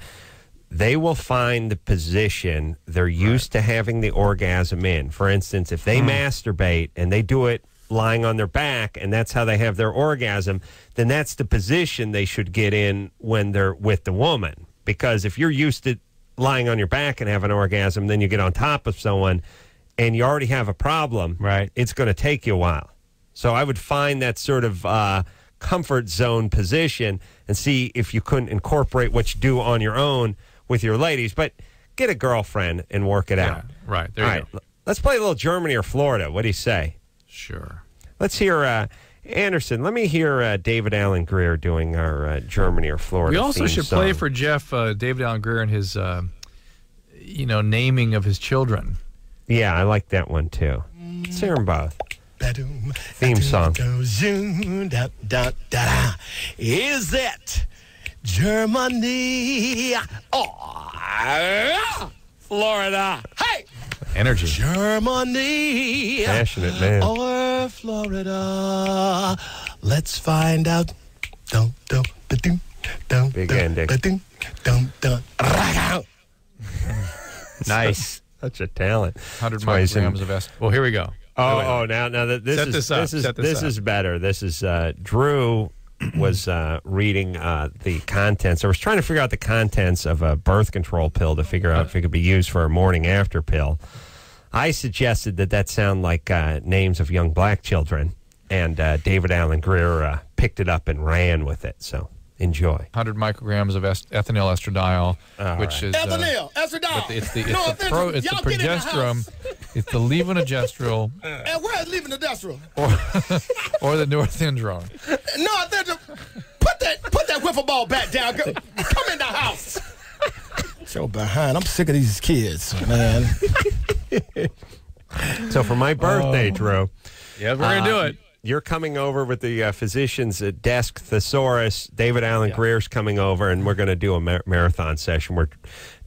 they will find the position they're used to having the orgasm in. For instance, if they masturbate and they do it lying on their back and that's how they have their orgasm, then that's the position they should get in when they're with the woman. Because if you're used to lying on your back and have an orgasm, then you get on top of someone and you already have a problem, Right. It's going to take you a while. So I would find that sort of uh, comfort zone position and see if you couldn't incorporate what you do on your own with your ladies. But get a girlfriend and work it Yeah. out. Right. There All you right, go. let's play a little Germany or Florida. What do you say? Sure. Let's hear uh, Anderson. Let me hear uh, David Alan Grier doing our uh, Germany or Florida. We also theme should play for Jeff uh, David Alan Grier and his, uh, you know, naming of his children. Yeah, I like that one too. Let's hear them both. Theme Theme song. Is it Germany or Florida? Hey! Energy. Germany Passionate man. or Florida? Let's find out. Dun, dun, ba-dum, dun, Big dun, ending. ba-dum, dun, dun, ra-ga. Nice. Such a talent. 100 That's why he's in- micrograms of est. Well, here we go. Oh, Wait, wait. oh, now, now that this Set is this up, this is set this this up. is better. This is uh, Drew was uh, reading uh, the contents. I was trying to figure out the contents of a birth control pill to figure out if it could be used for a morning after pill. I suggested that that sound like uh, names of young black children, and uh, David Alan Grier uh, picked it up and ran with it. So enjoy. 100 micrograms of est- ethinyl estradiol, All which right. is. uh, Ethanol, estradiol. it's the it's No the offense, pro it's the y'all get in the progesterone, house. it's the levonorgestrel And where's leaving the industrial? or the norethindrone. No, I think the- put that put that wiffle ball back down. Go, come in the house. So behind, I'm sick of these kids, man. So for my birthday, Oh. Drew, Yeah, we're gonna do it. You're coming over with the uh, physician's uh, desk thesaurus. David Alan Grier's coming over, and we're going to do a mar- marathon session where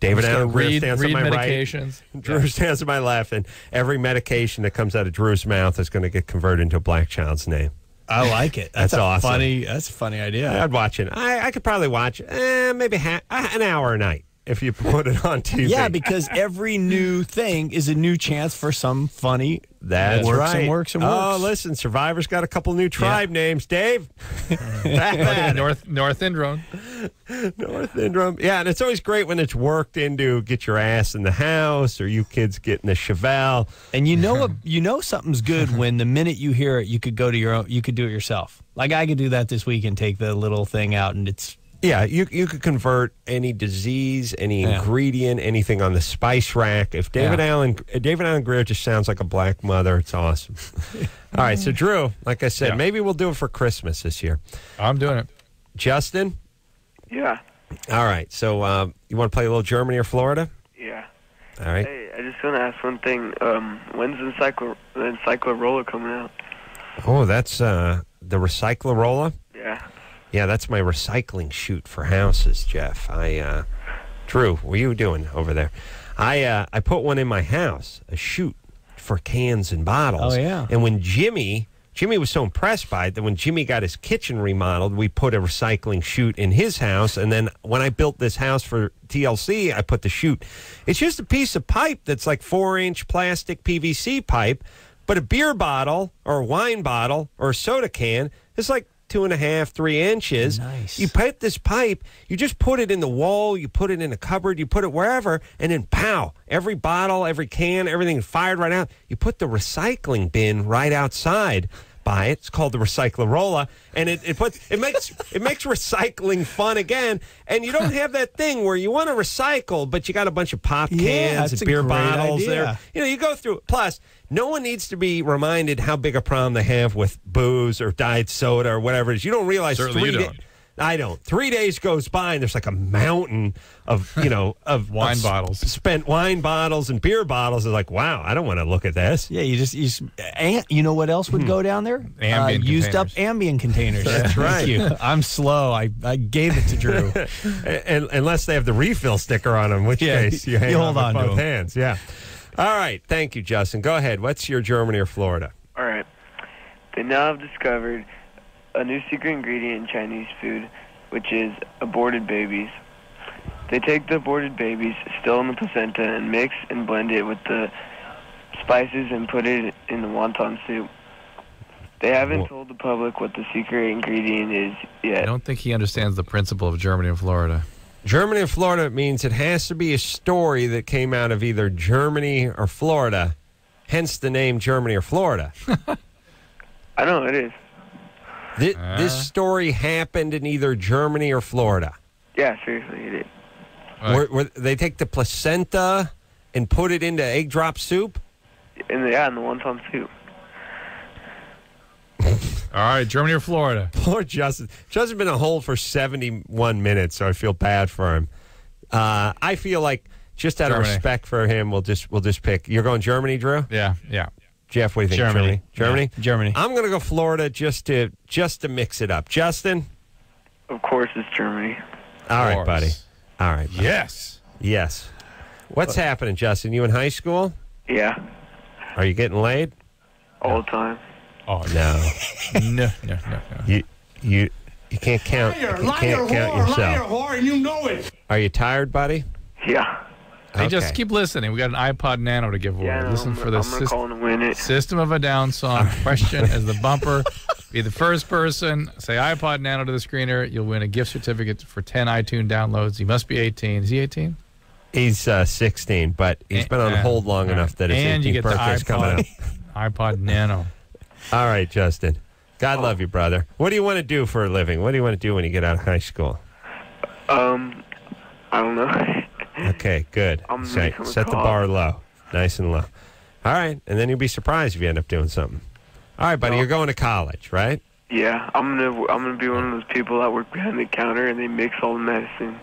David Alan Grier read- stands read on my medications. right, Drew stands on my left, and every medication that comes out of Drew's mouth is going to get converted into a black child's name. I like it. That's That's, a awesome. funny. That's a funny idea. I'd watch it. I, I could probably watch eh, maybe ha- an hour a night if you put it on TV. Yeah, because every new thing is a new chance for some funny. That's works right. and works and Oh, works. listen, Survivor's got a couple new tribe names, Dave. North North Indrone. North Syndrome. Yeah, and it's always great when it's worked into get your ass in the house or you kids getting the Chevelle. And you know, you know something's good when the minute you hear it, you could go to your own. You could do it yourself. Like I could do that this week and take the little thing out, and it's Yeah, you you could convert any disease, any Yeah. ingredient, anything on the spice rack. If David Yeah. Allen David Alan Grier just sounds like a black mother, it's awesome. All right, so Drew, like I said, Yeah. maybe we'll do it for Christmas this year. I'm doing it. Justin, Yeah, all right. So um, you want to play a little Germany or Florida? yeah. All right. Hey, I just want to ask one thing. Um, when's the Encyclo the Encyclo Roller coming out? Oh, that's uh, the Recyclarola. Yeah. Yeah, that's my recycling chute for houses, Jeff. I, uh, Drew, what are you doing over there? I, uh, I put one in my house, a chute for cans and bottles. Oh, yeah. And when Jimmy, Jimmy was so impressed by it that when Jimmy got his kitchen remodeled, we put a recycling chute in his house. And then when I built this house for TLC, I put the chute. It's just a piece of pipe that's like four inch plastic PVC pipe, but a beer bottle or a wine bottle or a soda can is like two and a half, three inches. Nice. You put this pipe, you just put it in the wall, you put it in a cupboard, you put it wherever, and then pow, every bottle, every can, everything fired right out. You put the recycling bin right outside by it. It's called the Recyclarola, and it, it puts it makes it makes recycling fun again. And you don't have that thing where you want to recycle, but you got a bunch of pop cans Yeah, and beer bottles idea. there. You know, you go through. Plus, no one needs to be reminded how big a problem they have with booze or diet soda or whatever it is. You don't realize Certainly three you don't. I don't. Three days goes by and there's like a mountain of you know of Wine of bottles. spent wine bottles and beer bottles. It's like wow, I don't want to look at this. yeah. You just you just, and you know what else would go down there? Hmm. Ambien uh, used up containers. Ambien containers. That's Thank right. you. I'm slow. I, I gave it to Drew. and, unless they have the refill sticker on them, which Yeah, case you, hang you hold with on to both 'em. hands. Yeah. All right. Thank you, Justin. Go ahead. What's your Germany or Florida? All right. They now have discovered a new secret ingredient in Chinese food, which is aborted babies. They take the aborted babies still in the placenta and mix and blend it with the spices and put it in the wonton soup. They haven't Wha- told the public what the secret ingredient is I don't think he understands the principle of Germany and Florida. Germany and Florida means it has to be a story that came out of either Germany or Florida, hence the name Germany or Florida. I know it is. Thi- Uh. this story happened in either Germany or Florida. Yeah, seriously, it is. Right. Where, where they take the placenta and put it into egg drop soup. In the yeah, in the wonton soup. All right, Germany or Florida? Poor Justin. Justin's been on hold for 71 minutes, so I feel bad for him. Uh, I feel like just out of respect for him, we'll just we'll just pick. You're going Germany, Drew. Yeah, yeah. Jeff, what do you think? Germany. Germany. Yeah, Germany. I'm going to go Florida just to just to mix it up. Justin. Of course, it's Germany. All right, buddy. All right. buddy. Yes. Yes. What's happening, Justin? You in high school? Yeah, Are you getting laid? all the time. Oh No. no, no, no, no. you you you can't count. you can't count yourself. liar, whore, and you know it. Are you tired, buddy? Yeah. Hey, just keep listening. We got an iPod Nano to give away. Yeah, Listen I'm, for the I'm gonna sys- call and win it. System of a Down song question as the bumper. Be the first person. Say iPod Nano to the screener. You'll win a gift certificate for 10 iTunes downloads. You must be 18. Is he 18? He's uh, 16, but he's been on hold long all enough right. that his and you 18th get the birthday's coming up. iPod, iPod Nano. All right, Justin. God love you, brother. What do you want to do for a living? What do you want to do when you get out of high school? Um, I don't know. Okay, good. I'm Set, set the bar low, nice and low. All right, and then you'll be surprised if you end up doing something. All right, buddy, No. you're going to college, right? yeah, I'm gonna I'm gonna be one of those people that work behind the counter and they mix all the medicine.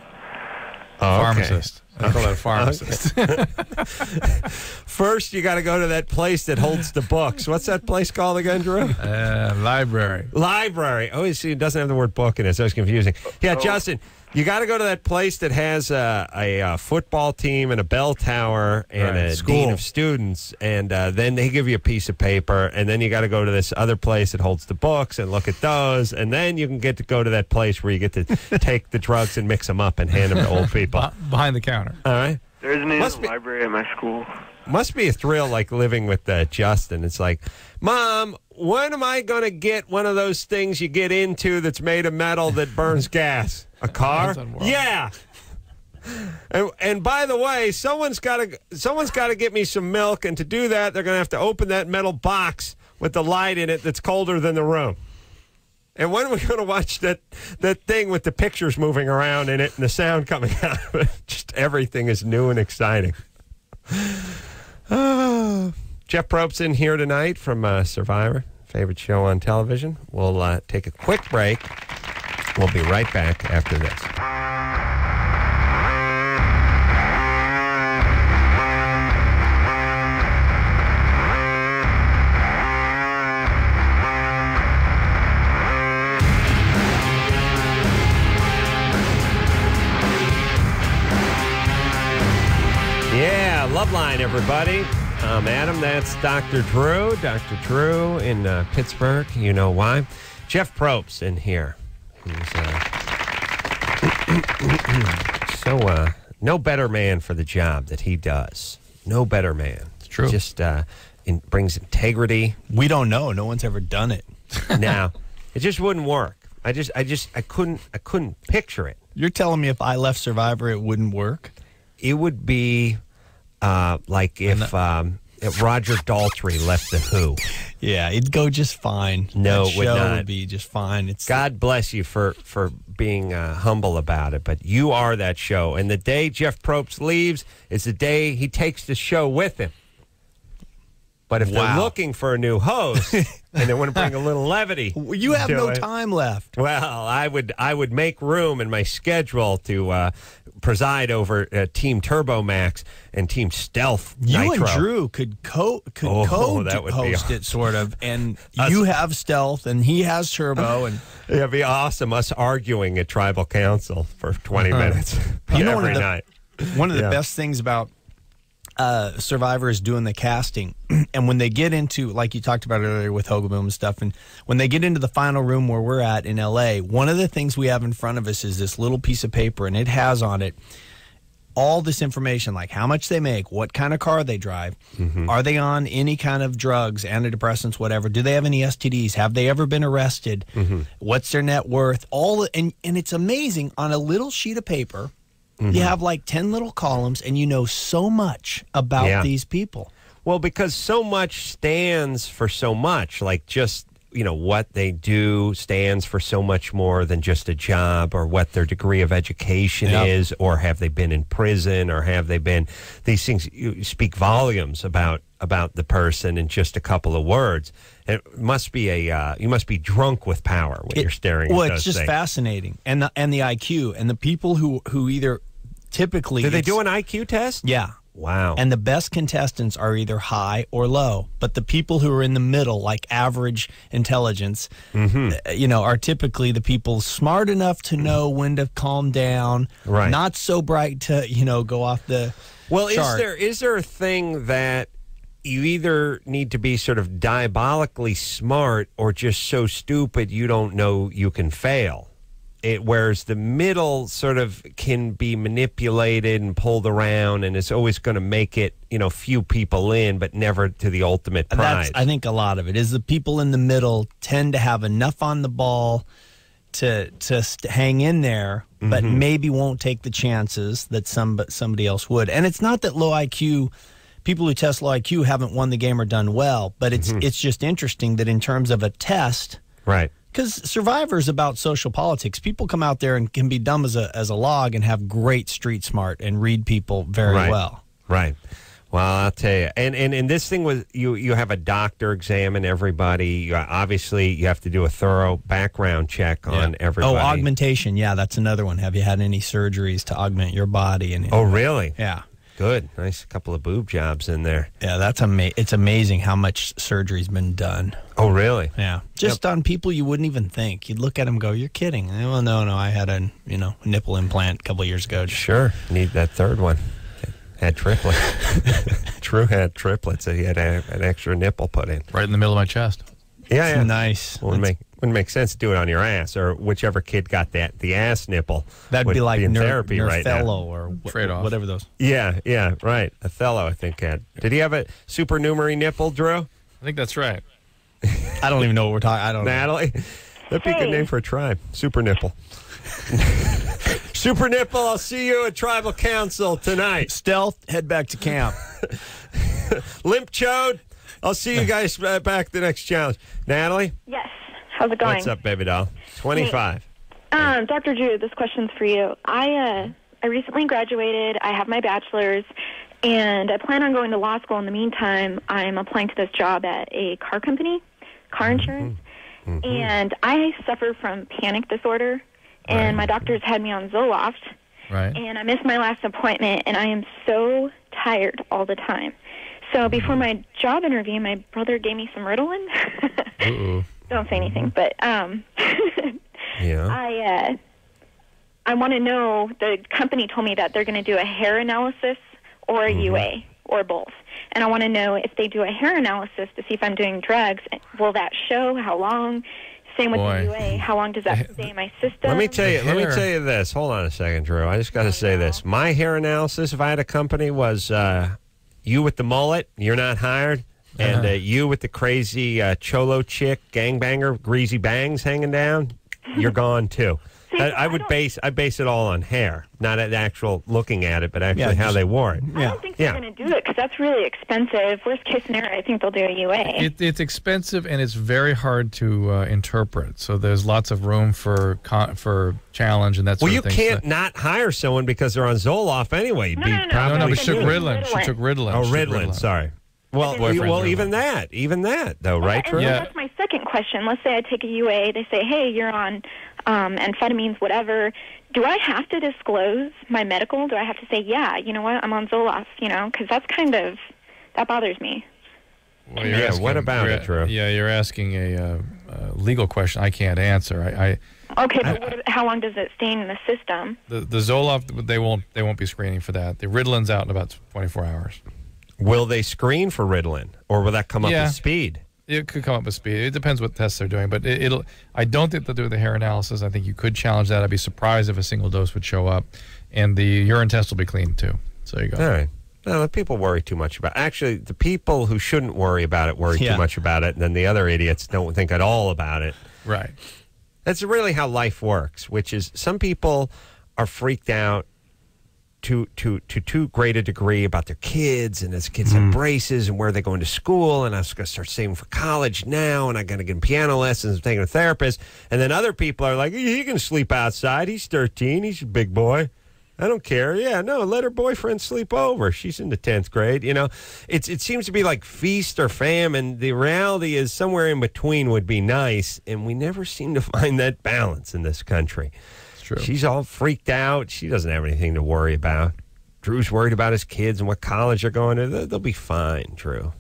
Oh, okay. Pharmacist. I call that a pharmacist. First, you got to go to that place that holds the books. What's that place called again, Drew? Uh, library. Library. Oh, you see, it doesn't have the word book in it, so it's confusing. Yeah, Justin, you got to go to that place that has a, a, uh football team and a bell tower and Right, a school. dean of students, and uh, then they give you a piece of paper, and then you got to go to this other place that holds the books and look at those, and then you can get to go to that place where you get to take the drugs and mix them up and hand them to old people. Behind the counter. All right. There isn't even Must a be- library at my school. Must be a thrill like living with uh, Justin. It's like, Mom, when am I going to get one of those things you get into that's made of metal that burns gas? A car? Yeah. And, and by the way, someone's got to someone's got to get me some milk, and to do that, they're going to have to open that metal box with the light in it that's colder than the room. And when are we going to watch that that thing with the pictures moving around in it and the sound coming out of it? Just everything is new and exciting. Jeff Probst in here tonight from uh, Survivor, favorite show on television. We'll uh, take a quick break. We'll be right back after this. Yeah, Loveline, everybody. Um, Adam, that's Dr. Drew. Dr. Drew in uh, Pittsburgh. You know why. Jeff Probst in here. Uh, so uh, no better man for the job that he does. No better man. It's true. Just uh, in, brings integrity. We don't know. No one's ever done it. now, it just wouldn't work. I just, I just, I couldn't, I couldn't picture it. You're telling me if I left Survivor, it wouldn't work? it would be uh, like if, um, if Roger Daltrey left the Who. Yeah, it'd go just fine. No, that it would show not. would be just fine. It's God bless you for for being uh, humble about it, but you are that show. And the day Jeff Probst leaves is the day he takes the show with him. But if they're looking for a new host and they want to bring a little levity, you have no it, time left. Well, I would I would make room in my schedule to uh, preside over uh, Team Turbo Max and Team Stealth You Nitro. and Drew could co could Oh, co that would host it sort of, and Us- you have stealth and he has turbo, and It'd be awesome us arguing at Tribal Council for 20 minutes You know, one of every the- night. one of the Yeah. best things about uh, Survivor is doing the casting, and when they get into like you talked about earlier with Hogeboom and stuff, and when they get into the final room where we're at in L.A., one of the things we have in front of us is this little piece of paper, and it has on it all this information like how much they make, what kind of car they drive, are they on any kind of drugs, antidepressants, whatever, do they have any STDs, have they ever been arrested, what's their net worth, all and and it's amazing on a little sheet of paper. You mm-hmm. have like 10 little columns and you know so much about Yeah. these people. Well, because so much stands for so much, like just you know what they do stands for so much more than just a job or what their degree of education Yep. is or have they been in prison or have they been these things you speak volumes about about the person in just a couple of words it must be a uh, you must be drunk with power when you're staring Well, it's just things. fascinating. And the, and the IQ and the people who who either typically do they do an IQ test Yeah. wow And the best contestants are either high or low. But the people who are in the middle, like average intelligence, Mm-hmm. uh, you know, are typically the people smart enough to know when to calm down, Right. not so bright to, you know, go off the Well, chart. is there is there a thing that you either need to be sort of diabolically smart or just so stupid you don't know you can fail? It, whereas the middle sort of can be manipulated and pulled around, and it's always going to make it, you know, few people in, but never to the ultimate prize. That's, I think a lot of it is the people in the middle tend to have enough on the ball to to st- hang in there, but Mm-hmm. maybe won't take the chances that some somebody else would. And it's not that low IQ people who test low IQ haven't won the game or done well, but it's mm-hmm. it's just interesting that in terms of a test, right. because Survivor is about social politics. People come out there and can be dumb as a as a log and have great street smart and read people very Right. well. Right. Well, I'll tell you, and and and this thing was you you have a doctor examine everybody. You, obviously, you have to do a thorough background check on oh, everybody. Oh, augmentation. Yeah, that's another one. Have you had any surgeries to augment your body? And Oh, really? Yeah. Good. Nice couple of boob jobs in there. Yeah, that's ama- It's amazing how much surgery's been done. Oh, really? Yeah, just on people you wouldn't even think. You'd look at them, and go, "You're kidding." And, well, no, no, I had a you know nipple implant a couple years ago. Sure. Need that third one. Had triplets. True had triplets. He had a, an extra nipple put in. Right in the middle of my chest. Yeah, yeah. Nice. Wouldn't make wouldn't make sense to do it on your ass or whichever kid got that the ass nipple. That'd would be like in ner- therapy right now. Or wh- whatever those. Yeah, yeah, right. Othello, I think had. Did he have a supernumerary nipple, Drew? I think that's right. I don't even know what we're talking. I don't. know. Natalie, that'd be a good name for a tribe. Super nipple. Super nipple. I'll see you at tribal council tonight. Stealth. Head back to camp. Limp chode. I'll see you guys uh, back the next challenge. Natalie, Yes. How's it going? what's up, baby doll? Twenty-five. Um, Dr. Drew, this question's for you. I uh, I recently graduated. I have my bachelor's, and I plan on going to law school. In the meantime, I'm applying to this job at a car company, car insurance, and I suffer from panic disorder. And my doctor's had me on Zoloft, Right. and I missed my last appointment, and I am so tired all the time. So before my job interview, my brother gave me some Ritalin. Ooh. Don't say anything, but um, Yeah. I uh, I want to know. The company told me that they're going to do a hair analysis or a UA or both, and I want to know if they do a hair analysis to see if I'm doing drugs. Will that show how long? Same with Boy. the UA. How long does that stay in my system? Let me tell you. Let me tell you this. Hold on a second, Drew. I just got to say this. My hair analysis, if I had a company, was uh, you with the mullet. You're not hired, and uh, you with the crazy uh, cholo chick, gangbanger, greasy bangs hanging down. You're gone too. See, I, I I would don't- base I base it all on hair, not at actual looking at it, but actually Yeah, how just- they wore it. I Yeah. don't think they're Yeah. going to do it because that's really expensive. Worst case scenario, I think they'll do a UA. It, it's expensive and it's very hard to uh, interpret. So there's lots of room for con- for challenge and that sort Well, you thing. can't So- not hire someone because they're on Zoloft anyway. You'd No, be no, no, probably no, no, but Ritalin. she took Ritalin. Ritalin. She took Ritalin. Oh, She took Ritalin. Sorry. Well, Boyfriend's well, Ritalin. even that, even that, though, right, And Yeah. that's my second question. Let's say I take a UA. They say, hey, you're on um, amphetamines, whatever. Do I have to disclose my medical? Do I have to say, yeah, you know what, I'm on Zoloft, you know? Because that's kind of, that bothers me. Well, you're Yeah, asking- what about you're- it, Drew? Yeah, you're asking a, uh, uh legal question I can't answer. I, I Okay, but what, how long does it stay in the system? the the Zoloft they won't they won't be screening for that. The Ritalin's out in about 24 hours. Will they screen for Ritalin, or will that come up Yeah. with speed? It could come up with speed. It depends what tests they're doing, but it, it'll. I don't think they'll do the hair analysis. I think you could challenge that. I'd be surprised if a single dose would show up, and the urine test will be clean too. So you go. All right. No, the people worry too much about. Actually, the people who shouldn't worry about it worry Yeah. too much about it, and then the other idiots don't think at all about it. Right. That's really how life works. Which is, some people are freaked out to to to too great a degree about their kids, and as kids have mm. braces, and where they're going to school, and I was going to start saving for college now, and I'm going to get piano lessons, and taking a therapist, and then other people are like, he can sleep outside. He's 13. He's a big boy. I don't care. Yeah, no, let her boyfriend sleep over. She's in the tenth grade. You know, it's it seems to be like feast or famine. The reality is somewhere in between would be nice, and we never seem to find that balance in this country. True. She's all freaked out. She doesn't have anything to worry about. Drew's worried about his kids and what college they're going to. They'll, they'll be fine, Drew.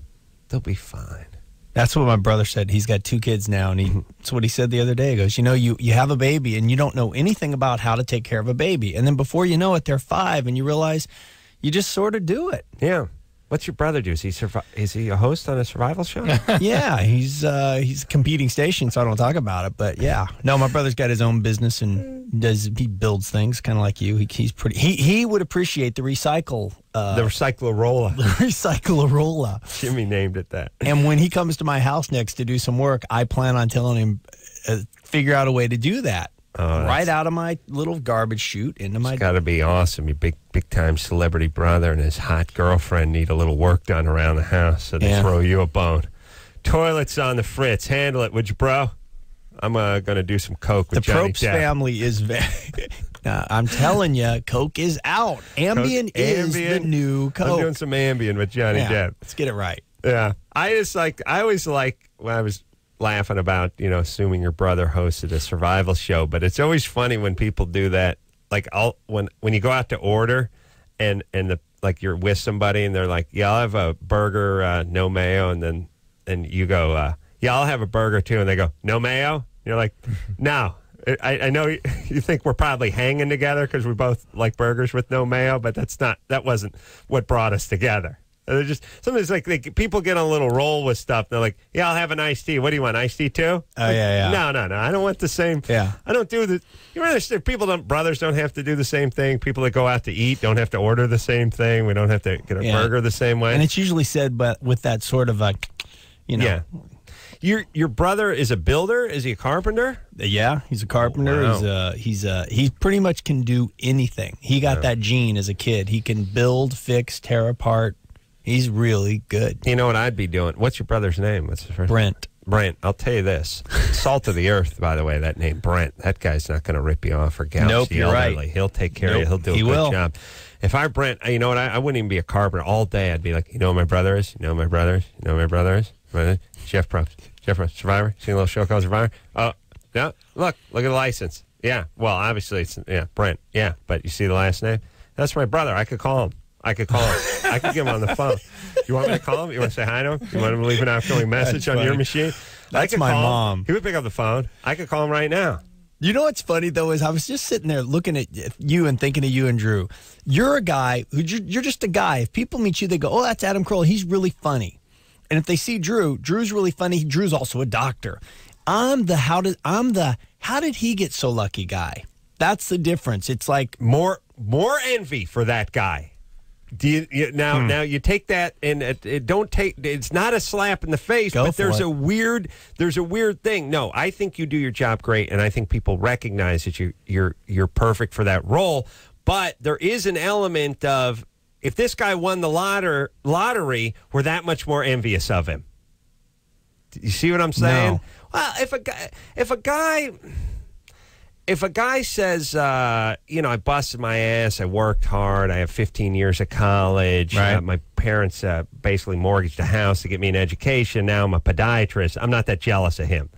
They'll be fine. That's what my brother said. He's got two kids now, and he, that's what he said the other day. He goes, you know, you you have a baby, and you don't know anything about how to take care of a baby, and then before you know it, they're five, and you realize you just sort of do it. Yeah. What's your brother do? Is he survi- is he a host on a survival show? yeah, he's uh, he's competing station, so I don't talk about it. But yeah, no, my brother's got his own business and does he builds things kind of like you. He, he's pretty. He he would appreciate the recycle. Uh, the Recyclorola. Recyclorola. Jimmy named it that. And when he comes to my house next to do some work, I plan on telling him uh, figure out a way to do that. Oh, right out of my little garbage chute into my It's got to be awesome. Your big, big time celebrity brother and his hot girlfriend need a little work done around the house, so they Yeah. throw you a bone. Toilets on the fritz. Handle it, would you, bro? I'm uh, going to do some coke The with Johnny Probst Depp. family is very. Nah, I'm telling you, Coke is out. Ambien Coke- is the new new I'm doing some Ambien with Johnny Yeah, Depp. Let's get it right. Yeah, I just like I always like when I was laughing about you know assuming your brother hosted a survival show, but it's always funny when people do that. Like I'll when when you go out to order, and and the like you're with somebody and they're like, yeah, I'll have a burger, uh, no mayo, and then and you go, uh, yeah, I'll have a burger too, and they go, no mayo. You're like, no. I, I know you you think we're probably hanging together because we both like burgers with no mayo, but that's not that wasn't what brought us together. And They're just sometimes like they, people get on a little roll with stuff. They're like, "Yeah, I'll have an iced tea. What do you want, iced tea too?" Oh, yeah, yeah. No, no, no. I don't want the same. Yeah. I don't do the. You understand? People don't. Brothers don't have to do the same thing. People that go out to eat don't have to order the same thing. We don't have to get a Yeah. burger the same way. And it's usually said, but with that sort of a, you know, yeah. Your your brother is a builder. Is he a carpenter? Yeah, he's a carpenter. Wow. He's uh he's uh he pretty much can do anything. He got that gene as a kid. He can build, fix, tear apart. He's really good. You know what I'd be doing? What's your brother's name? What's his first? Brent. Brent. I'll tell you this. Salt of the earth, by the way, that name, Brent. That guy's not going to rip you off or gouge Nope, the you're right. He'll take care of you. He'll do a he good will. job. If I Brent, uh, you know what? I, I wouldn't even be a carpenter all day. I'd be like, you know what my brother is? You know what my brother is? You know what my brother is? Brother? Jeff Probst. Jeff Probst. Survivor. Seen a little show called Survivor? Oh, no. Look, look at the license. Yeah. Well, obviously it's yeah, Brent. Yeah, but you see the last name? That's my brother. I could call him. I could call him. I could get him on the phone. You want me to call him? You want to say hi to him? You want him to leave an outgoing message on your machine? That's my call him. mom. He would pick up the phone. I could call him right now. You know what's funny though is I was just sitting there looking at you and thinking of you and Drew. You're a guy who you're, just a guy. If people meet you, they go, "Oh, that's Adam Carolla. He's really funny." And if they see Drew, Drew's really funny. Drew's also a doctor. I'm the how did I'm the how did he get so lucky guy? That's the difference. It's like More more envy for that guy. Do you, you now Hmm. now you take that and it, it don't take it's not a slap in the face, Go but there's it. a weird there's a weird thing. No, I think you do your job great, and I think people recognize that you you're you're perfect for that role. But there is an element of if this guy won the lotter, lottery, we're that much more envious of him. You see what I'm saying? No. Well, if a guy if a guy if a guy says, uh, you know, I busted my ass, I worked hard, I have 15 years of college, Right. uh, my parents uh, basically mortgaged a house to get me an education, now I'm a podiatrist, I'm not that jealous of him.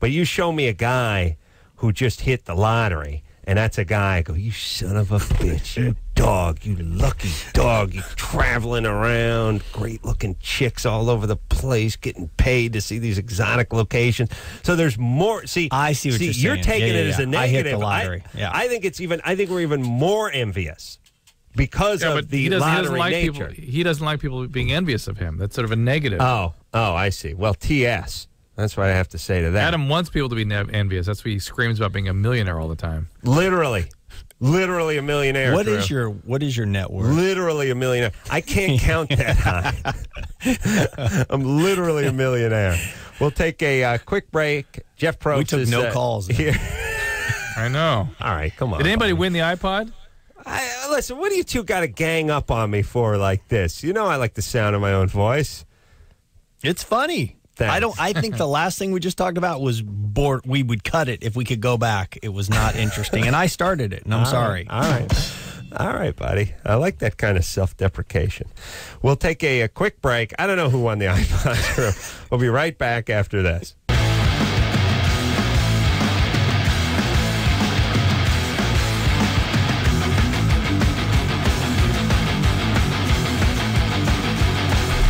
But you show me a guy who just hit the lottery, and that's a guy I go, you son of a bitch, you dog, you lucky dog, you traveling around, great looking chicks all over the place, getting paid to see these exotic locations. So there's more. See, I see what you're you're saying. taking Yeah, yeah, it as a yeah. I hit the negative. lottery. Yeah. I think it's even. I think we're even more envious because Yeah, of the he doesn't, he lottery doesn't like nature. people. He doesn't like people being envious of him. That's sort of a negative. Oh, oh, I see. Well, TS. That's what I have to say to that. Adam wants people to be ne- envious. That's why he screams about being a millionaire all the time. literally, literally a millionaire. what Drew. is your what is your net worth? Literally a millionaire. I can't count that high. I'm literally a millionaire. We'll take a uh, quick break. Jeff Probst We took is, no uh, calls. Here. I know. All right, come on. Did anybody buddy. win the iPod? I, listen, what do you two got to gang up on me for like this? You know I like the sound of my own voice. It's funny. Thanks. I don't. I think the last thing we just talked about was bored. We would cut it if we could go back. It was not interesting, and I started it, and I'm All sorry. right, All right. All right, buddy. I like that kind of self deprecation. We'll take a, a quick break. I don't know who won the iPod. we'll be right back after this.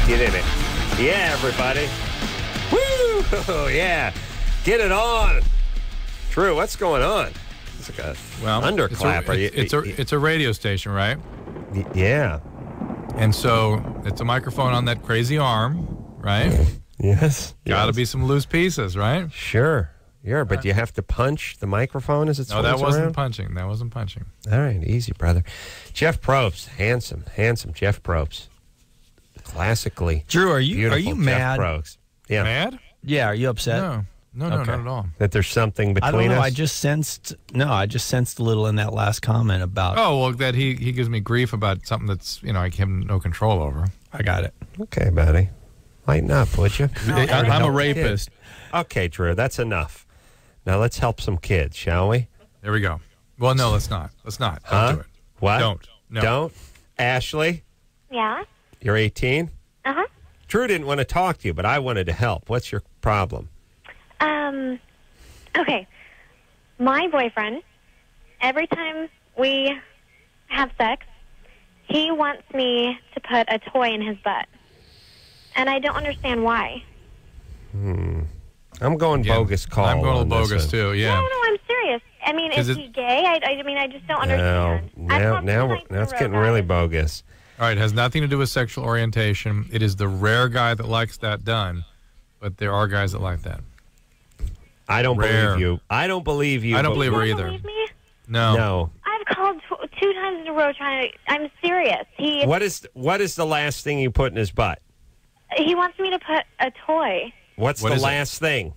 Get in it. Yeah, everybody. Woo! Yeah. Get it on. Drew, what's going on? It's like a Well, underclap. It's a, Are you- it's, a, it's a radio station, right? Y- Yeah. And so it's a microphone on that crazy arm, right? Yes. Got to yes. be some loose pieces, right? Sure. Yeah, but you have to punch the microphone as it No, swings that wasn't around? punching. That wasn't punching. All right, easy, brother. Jeff Probst, handsome, handsome Jeff Probst. Classically Drew, are you are you Jeff mad? Probst. Yeah. Mad? Yeah, are you upset? No, no, no, Okay. not at all. That there's something between I don't know. us. I just sensed no. I just sensed a little in that last comment about. Oh well, that he he gives me grief about something that's you know I have no control over. I got it. Okay, buddy. Lighten up, would you? I, am a rapist. Okay, Drew, that's enough. Now let's help some kids, shall we? There we go. Well, no, let's not. Let's not. Don't Huh? do it. What? Don't. No. Don't. Ashley, Yeah. you're 18. Uh huh. Drew didn't want to talk to you, but I wanted to help. What's your problem? Um. Okay. My boyfriend. Every time we have sex, he wants me to put a toy in his butt, and I don't understand why. Hmm. I'm going bogus call. I'm going on little this bogus too. Yeah. No, no, I'm serious. I mean, is it- he gay? I, I mean, I just don't understand. I've now, now, two we're- nights in now a it's row, getting really bogus. All right, it has nothing to do with sexual orientation. It is the rare guy that likes that done, but there are guys that like that. I don't Rare. believe you. I don't believe you. I don't but- believe her You either. believe me? No. No. I've called tw- two times in a row trying to. I'm serious. He What is what is the last thing you put in his butt? he wants me to put a toy. What's What the is it? last thing?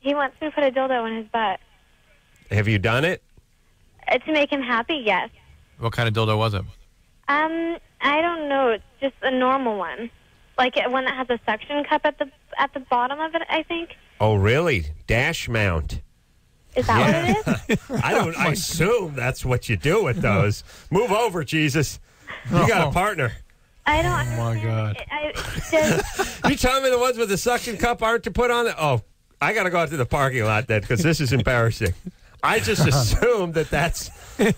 He wants me to put a dildo in his butt Have you done it? uh, to make him happy. Yes. What kind of dildo was it? Um, I don't know. It's just a normal one, like one that has a suction cup at the at the bottom of it. I think. Oh, really? Dash mount. Is that what it is? I don't. I oh assume that's what you do with those. Move over, Jesus. You got a Oh. partner. I don't Oh understand. my God. I, does, You telling me the ones with the suction cup aren't to put on it? Oh, I got to go out to the parking lot then because this is embarrassing. I just assumed that that's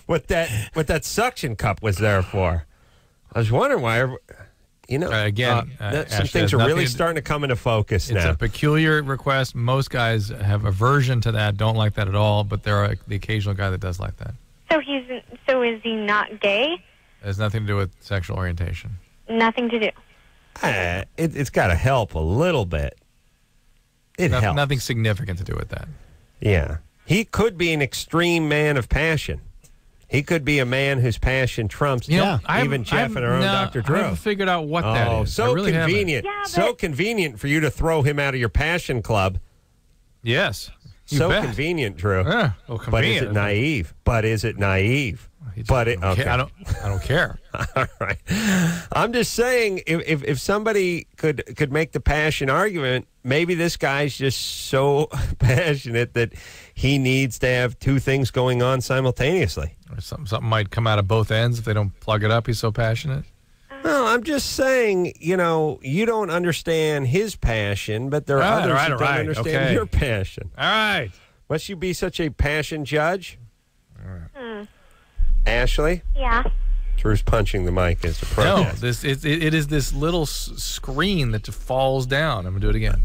what that what that suction cup was there for. I was wondering why. You know, Uh, again, uh, uh, that- some Ashley, things are really to- starting to come into focus It's now. It's a peculiar request. Most guys have aversion to that, don't like that at all, but there are the occasional guy that does like that. so he's so is he not gay? It has nothing to do with sexual orientation. Nothing to do. Uh, it, it's got to help a little bit. It No- helps. nothing significant to do with that. Yeah. He could be an extreme man of passion. He could be a man whose passion trumps You know, I even Jeff I and haven't- our own no, Dr. I Drew. haven't figured out what that oh, is. so really convenient. Yeah, so convenient for you to throw him out of your passion club. Yes. You so bet. convenient, Drew. Yeah, well, But is it naive? But is it naive? Just- But it, I don't okay. care. I don't. I don't care. All right. I'm just saying, if, if if somebody could could make the passion argument, maybe this guy's just so passionate that he needs to have two things going on simultaneously. Or something, something might come out of both ends if they don't plug it up. He's so passionate. No, I'm just saying, you know, you don't understand his passion, but there are All right, others all right, who all don't right, understand okay. your passion. All right. Must you be such a passion judge? Hmm. Ashley? Yeah. Drew's punching the mic as a No, this it, it, it is this little s- screen that falls down. I'm gonna do it again.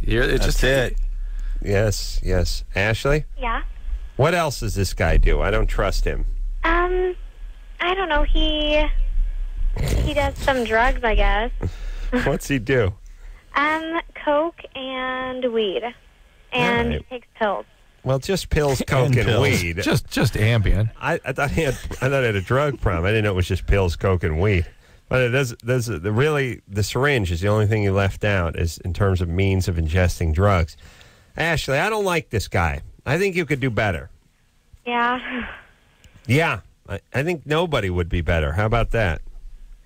Here, it just it. Yes, yes. Ashley? Yeah. What else does this guy do? I don't trust him. Um, I don't know. He he does some drugs, I guess. What's he do? Um, coke and weed, and All right. he takes pills. Well, just pills, coke, And and, pills. weed. just just Ambien. I, I thought he had. I thought he had a drug problem. I didn't know it was just pills, coke, and weed. But it does. Does the really the syringe is the only thing you left out is in terms of means of ingesting drugs. Ashley, I don't like this guy. I think you could do better. Yeah. Yeah, I, I think nobody would be better. How about that?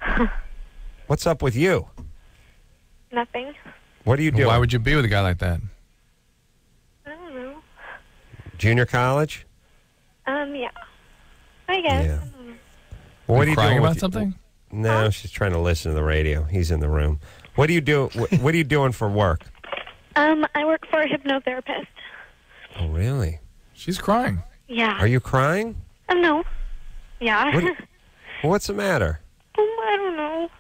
What's up with you? Nothing. What do you do? Why would you be with a guy like that? I don't know. Junior college? Um, yeah. I guess. Yeah. I don't know. Well, what are you crying doing about with- something? No, she's trying to listen to the radio. He's in the room. What are you doing? What, what are you doing for work? Um, I work for a hypnotherapist. Oh, really? She's crying. Yeah. Are you crying? Um, no. Yeah. What- What's the matter? Um, I don't know.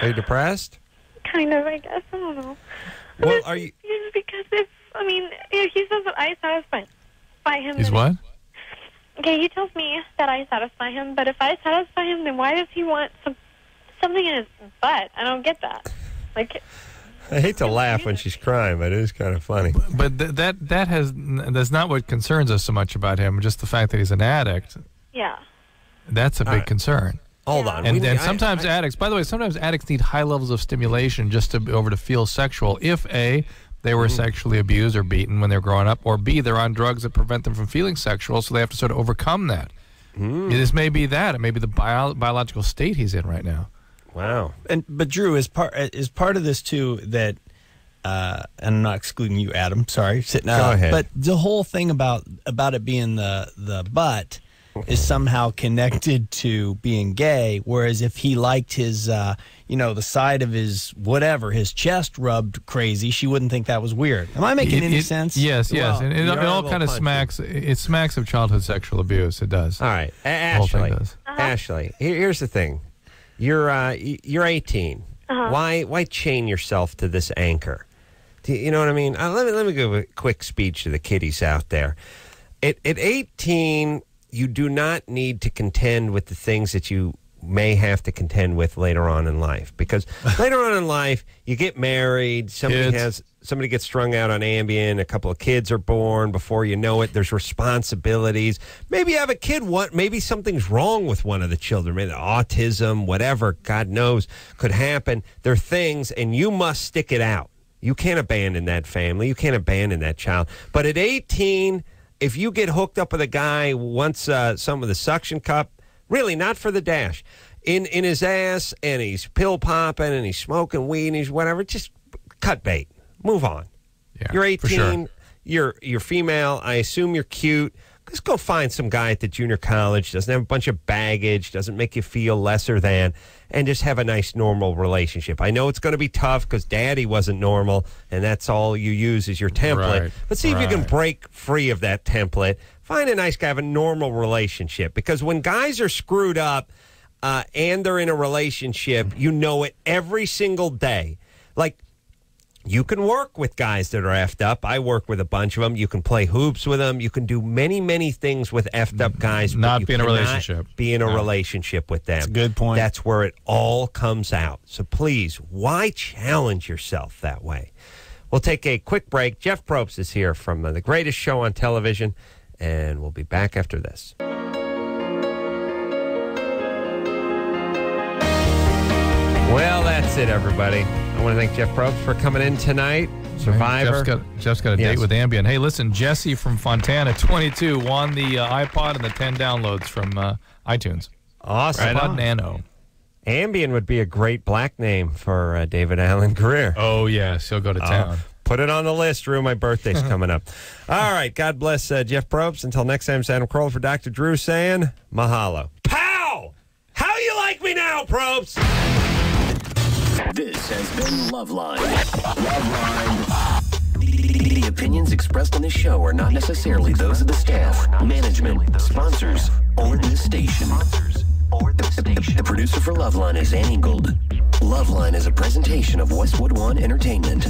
Are you depressed? Kind of, I guess. I don't know. Well, are you? It's because if I mean, if he says that I satisfy by him. He's what? Okay, he tells me that I satisfy him, but if I satisfy him, then why does he want some something in his butt? I don't get that. Like, I hate to laugh when she's crying, but it is kind of funny. But th- that that has that's not what concerns us so much about him. Just the fact that he's an addict. yeah. That's a big right. concern. Hold on. And, We- and I- sometimes I- addicts, by the way, sometimes addicts need high levels of stimulation just to be over to feel sexual. If A, they were sexually abused or beaten when they were growing up, or B, they're on drugs that prevent them from feeling sexual, so they have to sort of overcome that. This may be that. It may be the bio- biological state he's in right now. wow. and but Drew is part is part of this too that uh, and I'm not excluding you, Adam. Sorry, sitting out. Go ahead. But the whole thing about about it being the the butt is somehow connected to being gay. Whereas if he liked his, uh, you know, the side of his whatever, his chest rubbed crazy, she wouldn't think that was weird. Am I making It- any it- sense? Yes, yes, Well, and it, it all kind of smacks. It smacks of childhood sexual abuse. It does. All right, A- The whole thing Ashley. Ashley, here's the thing. You're uh, you're 18. Why why chain yourself to this anchor? Do you, you know what I mean? Uh, let me let me give a quick speech to the kiddies out there. At at 18, you do not need to contend with the things that you may have to contend with later on in life because later on in life you get married somebody Kids. has somebody gets strung out on Ambien, a couple of kids are born. Before you know it, there's responsibilities. Maybe you have a kid. What? Maybe something's wrong with one of the children. Maybe autism, whatever. God knows could happen. There are things, and you must stick it out. You can't abandon that family. You can't abandon that child. But at 18, if you get hooked up with a guy once uh, some of the suction cup, really not for the dash, in in his ass, and he's pill popping, and he's smoking weed, and he's whatever, just cut bait. Move on. Yeah, You're for 18. sure. You're you're female. I assume you're cute. Just go find some guy at the junior college. Doesn't have a bunch of baggage. Doesn't make you feel lesser than, and just have a nice normal relationship. I know it's going to be tough because daddy wasn't normal, and that's all you use is your template. Right, But see if you can break free of that template. Find a nice guy, have a normal relationship. Because when guys are screwed up uh, and they're in a relationship, you know it every single day. Like you can work with guys that are effed up. I work with a bunch of them. You can play hoops with them. You can do many, many things with effed up guys. but Not be in a relationship. Be in a No. relationship with them. That's a good point. That's where it all comes out. So please, why challenge yourself that way? We'll take a quick break. Jeff Probst is here from uh, the greatest show on television, and we'll be back after this. Well, that's it, everybody. I want to thank Jeff Probst for coming in tonight. Survivor. Jeff's got, Jeff's got a Yes. date with Ambien. Hey, listen, Jesse from Fontana, 22, won the uh, iPod and the 10 downloads from uh, iTunes. Awesome. iPod Nano. Ambien would be a great black name for uh, David Alan Grier. Oh, yes, he'll go to town. Put it on the list, Drew. My birthday's coming up. All right. God bless uh, Jeff Probst. Until next time, it's Adam Carolla for Dr. Drew saying mahalo. Pow! How you like me now, Probst? This has been Loveline. Loveline. The opinions expressed on this show are not necessarily those of the staff, management, sponsors, or this station. The, the- the producer for Loveline is Annie Gold. Loveline is a presentation of Westwood One Entertainment.